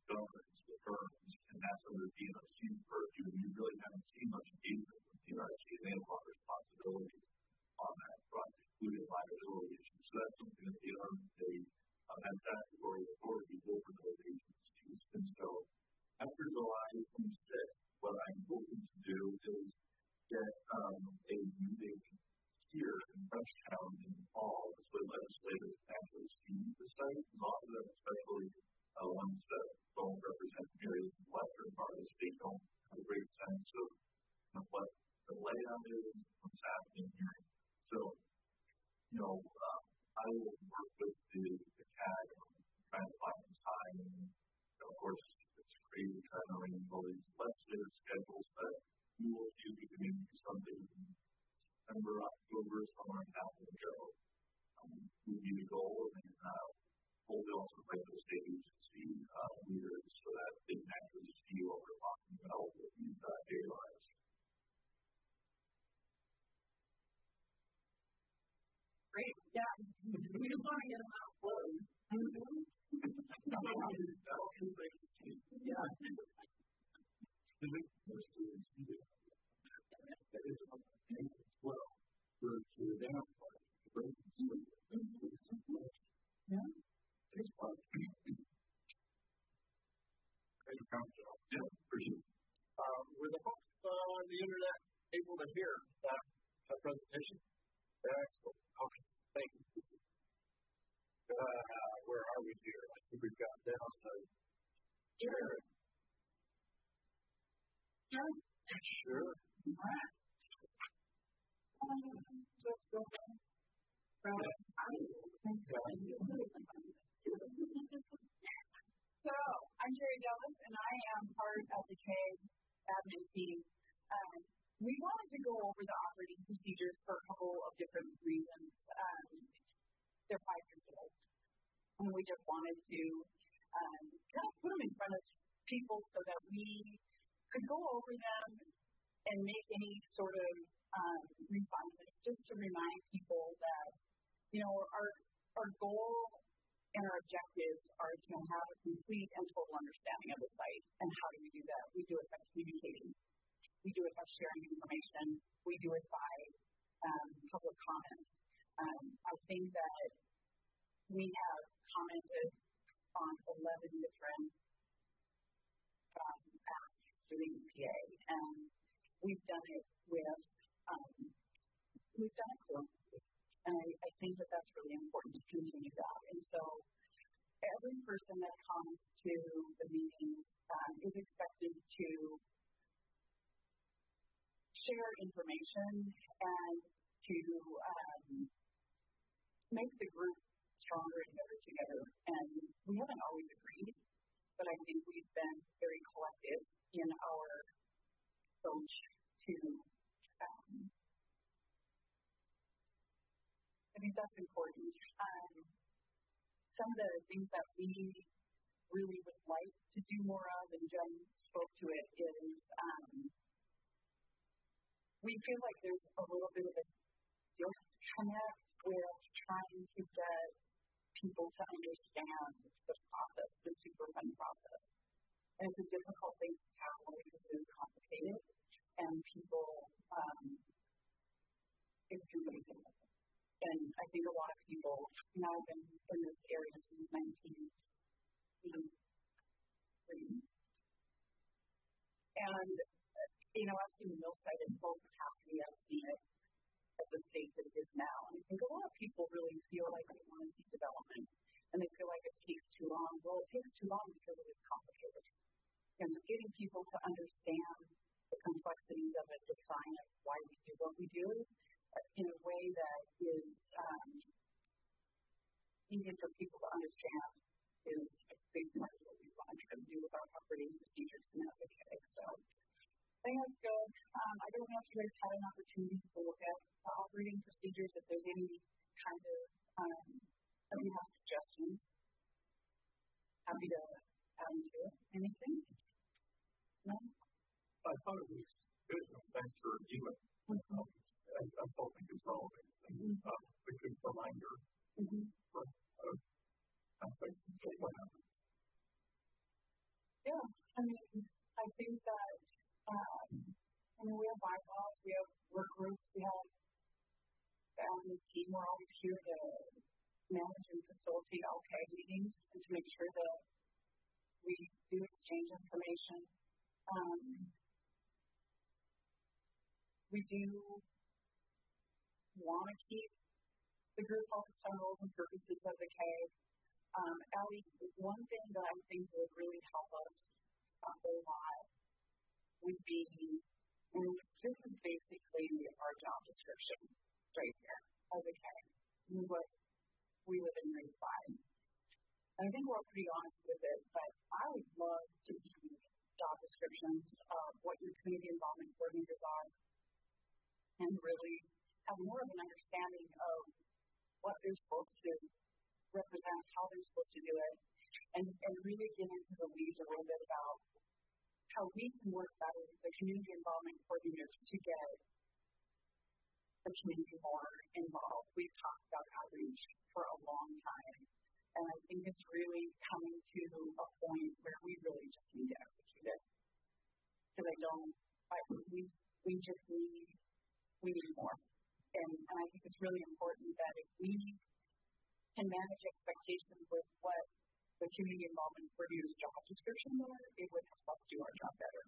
governs the berms, and that's under the DNRC's purview. And we really haven't seen much engagement with DNRC, and they have a lot of responsibility on that front, including liability issues. So that's something that they are they um, has statutory authority over those agencies. And so after July 26th, what I'm hoping to do is get um, a meeting here in Frenchtown in the fall, so legislators actually see the site. A lot of them, especially uh, ones that don't represent areas in the western part of the state, don't have a great sense of, of what the layout is, what's happening here. So, you know, uh, I will work with the, the CAG on trying to find some time. And, you know, of course, it's crazy trying to arrange all these legislative schedules, but we will see if we can maybe do something in September, October, somewhere in that window. Um, would be the goal, and uh, we'll be also invite those state agency uh, leaders so that they can actually see what we're talking about with these uh, data lines. great. Yeah. We just want to get them out. Yeah. Yeah. Thank you, Council. Yeah, appreciate it. Um, were the folks on the internet able to hear that, that presentation? Excellent. Okay, thank you. Uh, we here? I think we've got down to Jared. Sure. Sure. Alright. Um, let's go from, from, I think so. So, I'm Jerry Dulles, and I am part of the K admin team. Um, we wanted to go over the operating procedures for a couple of different reasons. Um, they're five years old, and we just wanted to um, kind of put them in front of people so that we could and to um, make the group stronger and better together. And we haven't always agreed, but I think we've been very collective in our approach to um, I think that's important. Um, some of the things that we really would like to do more of, and Jen spoke to it, is um, we feel like there's a little bit of a disconnect with trying to get people to understand the process, the Superfund process. And it's a difficult thing to tackle because it is complicated, and people, um, it's confusing. And I think a lot of people, know, I've been in this area since 1983. And, you know, I've seen the in full capacity. I've seen it at the state that it is now. And I think a lot of people really feel like they want to see development and they feel like it takes too long. Well, it takes too long because it is complicated. And so getting people to understand the complexities of it, the science, why we do what we do, in a way that is um, easy for people to understand is a big part of what we want to do with our operating procedures and as a K. So I think that's good. Um, I don't know if you guys had an opportunity to look at the operating procedures, if there's any kind of, um, if you have suggestions. Happy to add into it. Anything? No? I thought it was good. Thanks for even. Mm-hmm. I, I still think it's relevant. And, uh, a good reminder Mm-hmm. for uh, aspects of what happens. Yeah, I mean, I think that, um, I mean, we have bylaws, we have work groups, we have family team, we're always here to manage and facilitate LK meetings and to make sure that we do exchange information. Um, we do want to keep the group focused on roles and purposes of the K. Um, Allie, one thing that I think would really help us a whole lot would be, and this is basically our job description right here as a K. This is what we live in grade five. And I think we're pretty honest with it, but I would love to see job descriptions of what your community involvement coordinators are and really have more of an understanding of what they're supposed to represent, how they're supposed to do it, and, and really get into the weeds a little bit about how we can work better with the community involvement coordinators to get the community more involved. We've talked about outreach for a long time, and I think it's really coming to a point where we really just need to execute it. Because I don't, I, we, we just need, we need more. And, and I think it's really important that if we can manage expectations with what the community involvement coordinator's job descriptions are, it would help us do our job better.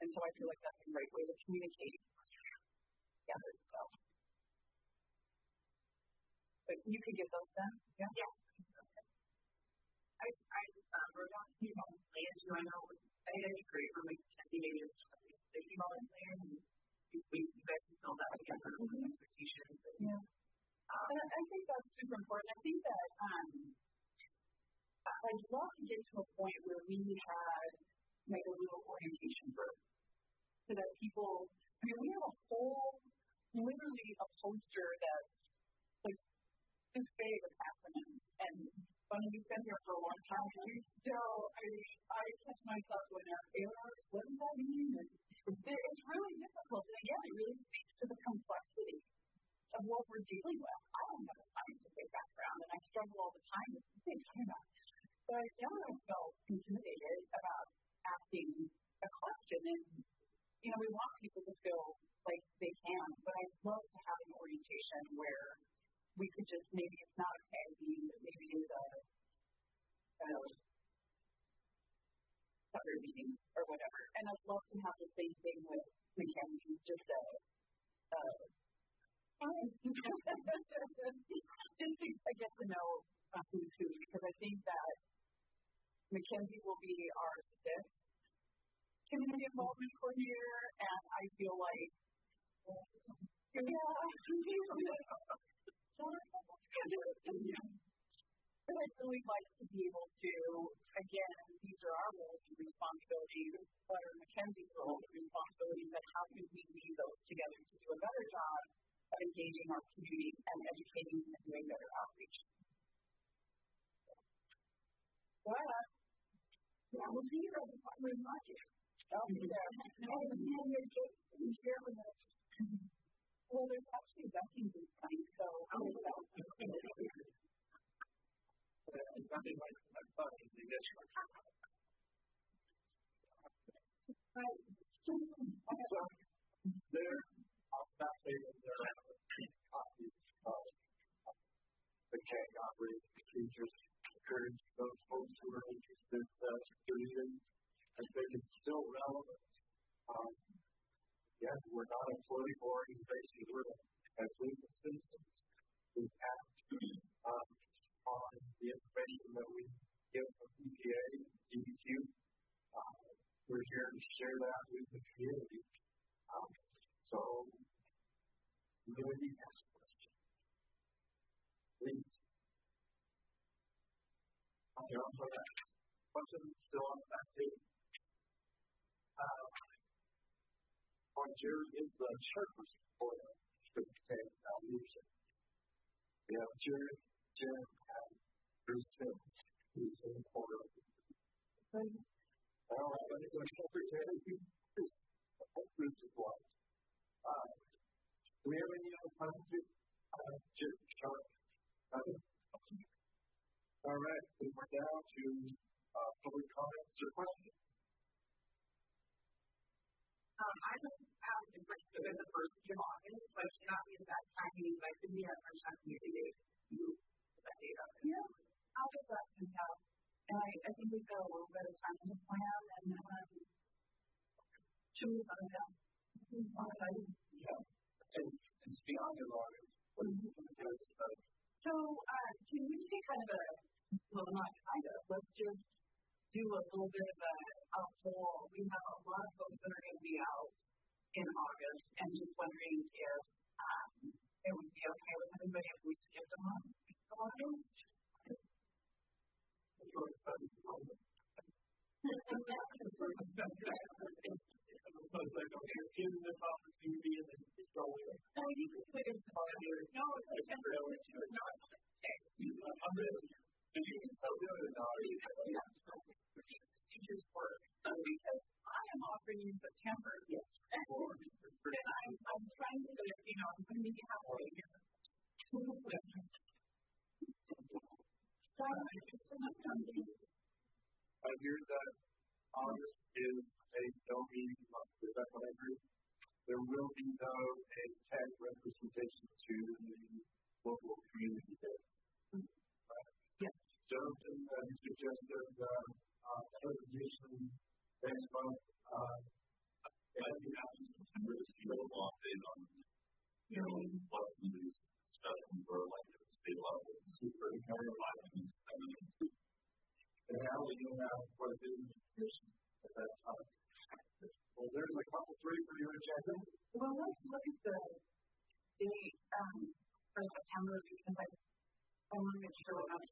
And so I feel like that's a great way to communicate together. So, but you could get those done, yeah. Yeah. Okay. into. I know, I think it'd be great for Mackenzie maybe just thinking about it there and we, we, you guys can build that together with expectations. And, Yeah. um, And I I think that's super important. I think that, um, I- I'd love to get to a point where we had like a little orientation group. So that people, I mean, we have a whole, literally a poster that's like this big of acronyms. And when we've been here for a long time, we still, I mean, I catch myself going, ARs, what does that mean? And it's really difficult. And again, it really speaks to the complexity of what we're dealing with. I don't have a scientific background, and I struggle all the time with things like But I never felt intimidated about asking a question, and you know, we want people to feel like they can. But I'd love to have an orientation where we could just maybe it's not a KIV, but maybe it's a, a other meeting or whatever. And I'd love to have the same thing with Mackenzie, just a, a just to get to know uh, who's who, because I think that Mackenzie will be our sixth community involvement coordinator, and I feel like, yeah, but I'd really like to be able to, again, these are our roles and responsibilities, what are Mackenzie's roles and responsibilities, and how can we weave those together to do a better job of engaging our community and educating and doing better outreach. Well, yeah, we'll see at the farmer's market. I'll be there. And then there's just, you share with us. Well, there's actually ducking booth coming, so I'll be back. Nothing like my fucking division. So, there, off that table, there are copies of the CAG operating procedures. Encourage those folks who are interested uh, to read it. I think it's still relevant. Um, yeah, we're not a political organization, we're as legal citizens. We act um, on the information that we get from EPA, DEQ. Uh, we're here to share that with the community. Um, so, really ask questions. Please. Okay, also that question still on that table. Uh, on Jerry is the chairperson for the State Leadership. We have Jerry, Jim, and Bruce Tim, who's in the corner of the All right, let me go secretary. Bruce, Bruce's wife. Uh, do we have any other questions? Uh, uh, all right, then we're down to uh, public comments or questions. Um, I have asked a question in the first week of August, so I cannot be at that time meeting, but I could be at our time meeting date. You, that data. Yeah, I'll get that sent out. And I, I think we've got a little bit of time to plan and, um, should we find out? I'm excited. Yeah. And it's beyond your August. What are you going to do? Uh, So, uh, can we take kind of a, well, not kind of, let's just do a little bit of a, a poll. We have a lot of folks that are going to be out in August and just wondering if, um, it would be okay with everybody if we skipped a month in August. to. So it's like, okay, let's give them this opportunity and then it's going. No, you can do it in September. No, September is too, no, okay. I'm ready. Did you still do it or not? So you have to what the procedures work, because I am offering you September. Yes. And I'm, I'm trying to, you know, I'm going to be halfway here. So, it's not. I hear that August is no meeting month. Is that what I heard? There will be no a representation to the local community days. Yes. Jonathan, uh, you suggested, uh, uh, presentation next month, uh, Yeah, I think after September, this is a long day on, you know, lots of news, discussion for like at the state level, super, kind of a lot of things. I mean, and how will you have what it is competition at that time. Well, there's couple for your agenda. Well, let's look at the date um, for September because I, I want to make sure we're not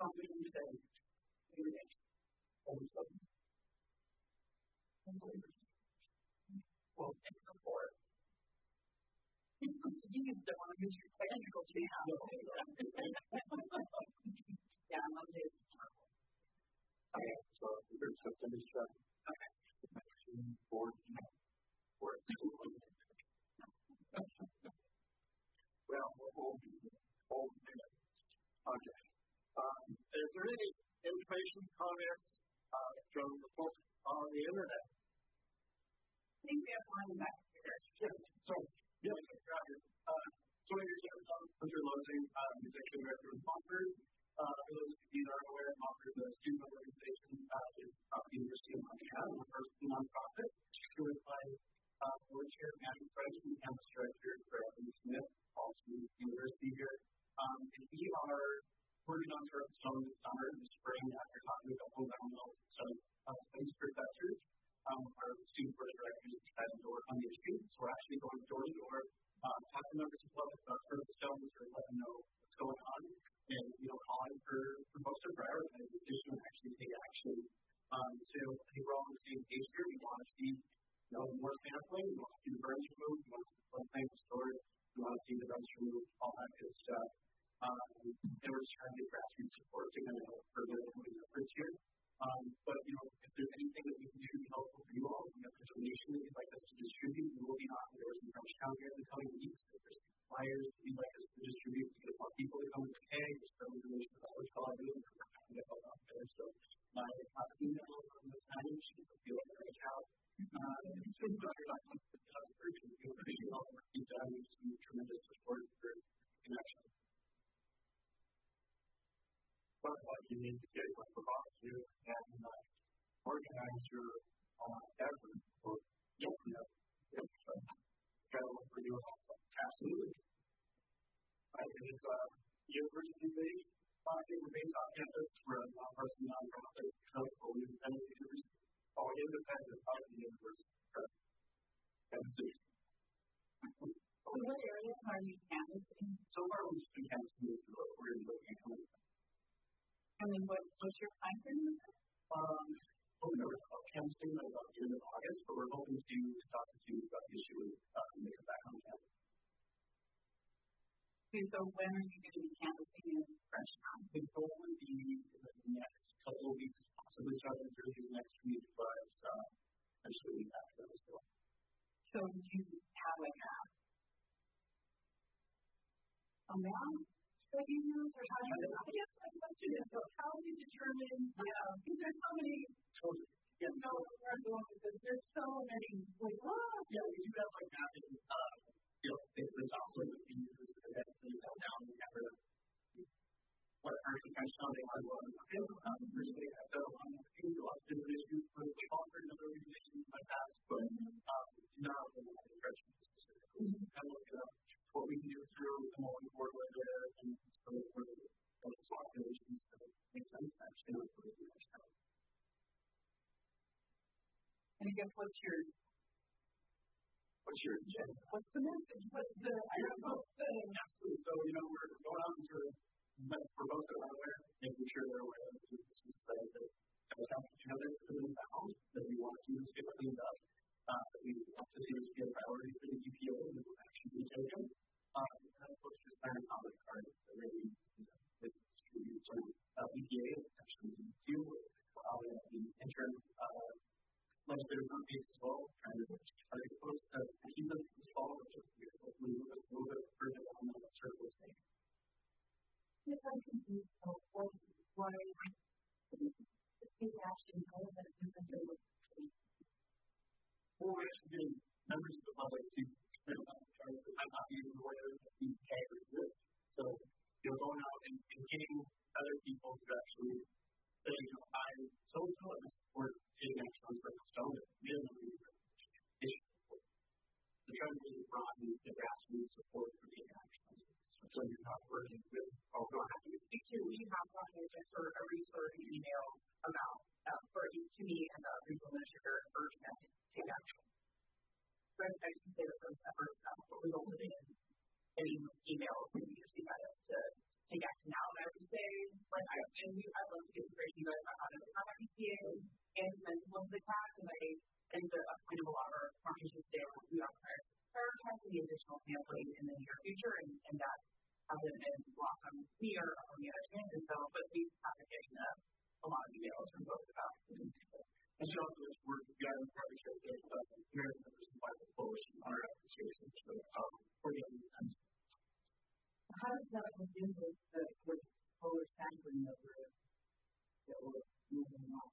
bumping into everything. All of a sudden, Well, it's the fourth. You just don't want to miss your technical channel. yeah, Monday's. okay, so September seventh. Okay. Four, four. Well, we'll hold, hold minute. Okay. Um, is there any information, comments, uh, from the folks on the internet? I think we have one back here. Yeah, so, yes, Roger. Uh, so here's just, um, Hunter Losing, um, executive director of Concord. Uh, for those of you that aren't aware, Concord is a student organization, uh, is uh, the University of Montana, the first nonprofit, driven by, uh, chair Matthew Frenchman, campus director Bradley Smith, also is the university here. Um, and we are working on sort of some this summer, the spring, after talking with a whole round of some, uh, space professors um, our student board of directors decided to work on the issue. So we're actually going door to door, uh, talking to members of the public about sort of the stones or let them know what's going on and, you know, calling for, for folks to prioritize this issue and actually take action. Um, so I think we're all on the same page here. We want to see, you know, more sampling. We want to see the berms removed. We want to see the things restored. We want to see the berms removed, all that good stuff. Um, and we're just trying to get grassroots support to kind of help further these efforts here. Um, but, you know, if there's anything that we can do to be helpful for you all, we have information that you'd like us to distribute, we will be knocking doors in French County in the coming weeks. If there's flyers that you'd like us to distribute to get more people to come to pay, there's some information about which all I do, and we're happy to help out there. So my uh, email is on this time, you should feel like to reach out. Uh, thought, but that's urgent. We appreciate all the work you've done. Tremendous support for connection. Sounds like you need to get with the boss here and uh, organize your uh, effort for getting. It's uh, federal for you also. Absolutely. Think it's a university based project. Based on campus. We're a nonpartisan nonprofit, critical independent university. All independent of the university. And so, what areas are you canvassing? so far we've been canvassing this to look, we're looking at coming I what, what's your time frame with it? Um, well, we were about canvassing about June and August, but we're hoping to talk to students about the issue and uh, make it back on campus. Okay, so when are you going to be canvassing in Frenchtown? The goal would be the next couple of weeks, possibly starting through these next week, but uh, eventually after that as well. So do you have like a amount that you use or how do you, I guess my question is, so how do you determine, yeah, because there's so many, you know, where I'm going with this, there's so many, like, oh, Yeah, we do have like mapping, uh, you know, basically software that we use to get these down and cover what person kind of sounding like one. Um, recently, I've done a lot of things, a of different issues with the Concord and other organizations like that, but um, not in the direction specifically. Kind of looking up what we can do through the multi board with there and some of the those populations that make sense actually not really do much now. and I guess what's your, What's your agenda? what's the message? What's the, I don't know, what's the, Absolutely. So, you know, we're going out and of let for both of them aware, making sure they're aware of the society that has happened to others that have been found, that we want to see this get cleaned up, uh, that we want to see this be a priority for the EPA and that will actually be taken. Um, and of course, just sign a comment card that really, you know, that to uh, EPA, actually, to allow the interim, uh, legislative updates as well, trying to try to get folks to keep us installed, which is hopefully move us a little bit further on the surface thing. If I'm confused, so what, why, is actually going to do the Or actually getting members of the public to spend on the charts that I'm not even aware that these tags exist. So, you know, going out and, and getting other people to actually say, you know, I'm so so and I support getting action on Smurfit Stone that minimally issue. To try to broaden the grassroots support for getting action on this. So you're not working with, oh, no, I speak to, we have your just sort of a resource emails about um, you to me and the regional administrator urging us to take action. So I, I can say this was effort um, resulted in any emails that we received by us to take action now. And I would say, like, I, and we, I'd love to get some great feedback about how to contact EPA and spend most of the class, and I, and the point of a lot of our conferences today, we are prioritizing the additional sampling in the near future, and, and that hasn't been lost on me or on management, and so, but we have been getting uh, a lot of emails from folks about these. And so this work, we got in partnership with uh, American Members of Bible Coalition on our application. So, um, we're getting How does that begin with the with polar sampling that we're that we're moving on?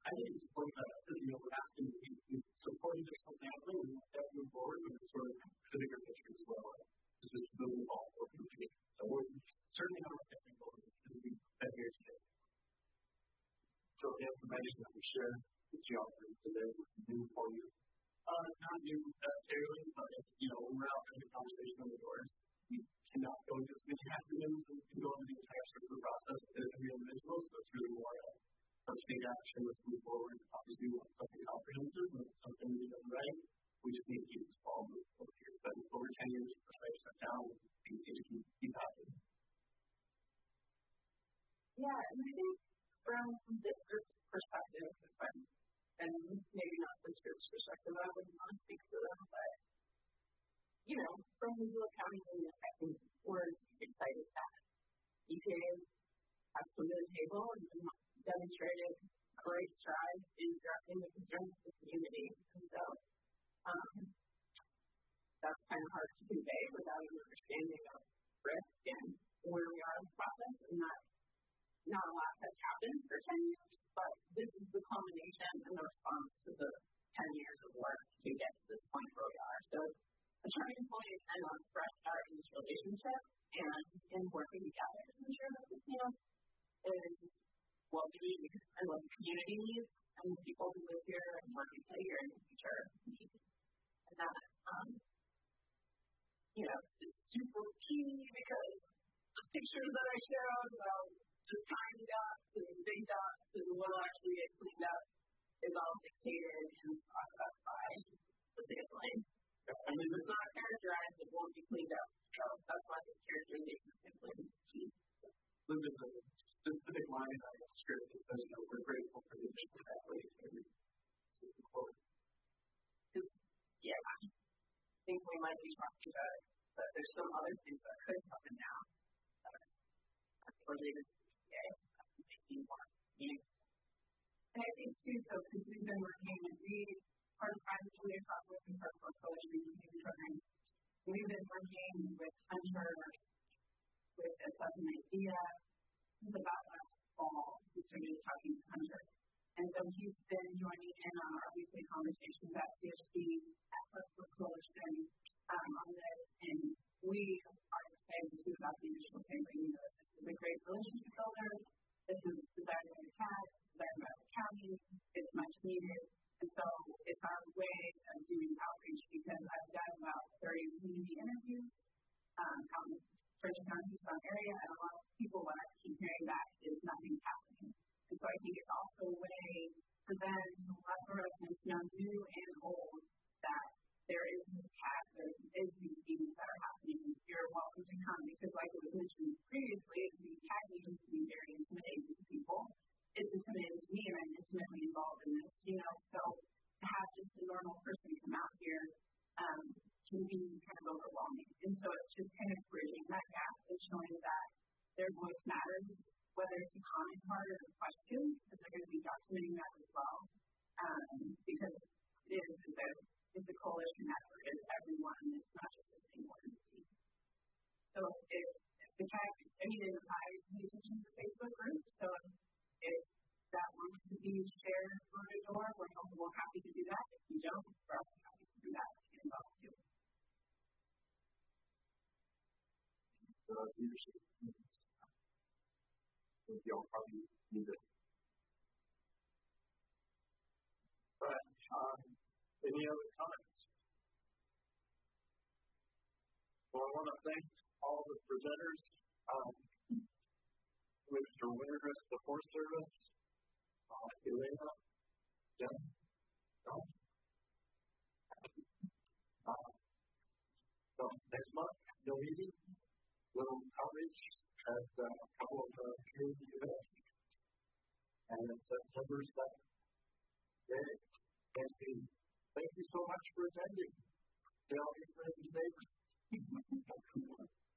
I think it's close that, you know, we're asking to support additional sampling and that move forward, it's sort of the bigger picture as well. This is building all for future. So we're certainly not stepping forward as we've been here today. So the information that we share with you offering today was new for you. Uh, not new necessarily, but it's, you know, we're out having a conversation on the doors, we cannot go into as many acronyms and we go into the entire CERCLA process with every individual, so it's really more a, a state action, let's move forward. Obviously, we want something comprehensive and something we done right. We just need to ball moving over here. It's over 10 years for site shut down, things need to keep, keep happening. Yeah, and I think from this group's perspective, and maybe not this group's perspective, I wouldn't want to speak for them, but, you know, from Missoula County, I think we're excited that EPA has come to the table and demonstrated great strides in addressing the concerns of the community. And so, um, that's kind of hard to convey without an understanding of risk and where we are in the process and that not a lot has happened for 10 years, but this is the culmination and the response to the 10 years of work to get to this point where we are. So the turning point of a fresh start in this relationship and in working together to ensure that this camp is what we need and what the community and the people who live here and work and play here in the future. And that, um, you know, is super key because the pictures that I showed about just tiny dots and big dots and what will actually get cleaned up is all dictated in this process by the sampling. I mean, it's not characterized, it won't be cleaned up. So that's why this characterization sampling is key. Liz, there's a specific line in our script that says, you know, we're grateful for the sampling. Quote. Because, yeah, I think we might be talking about it, but there's some other things all the um, Mr. Wintergrist, the Forest Service, uh, Elena, Jen, Don. Uh, so next month, no meeting, little outreach at uh, a couple of uh, community events. And then September second. Okay, thank you. Thank you so much for attending. Tell your friends and neighbors.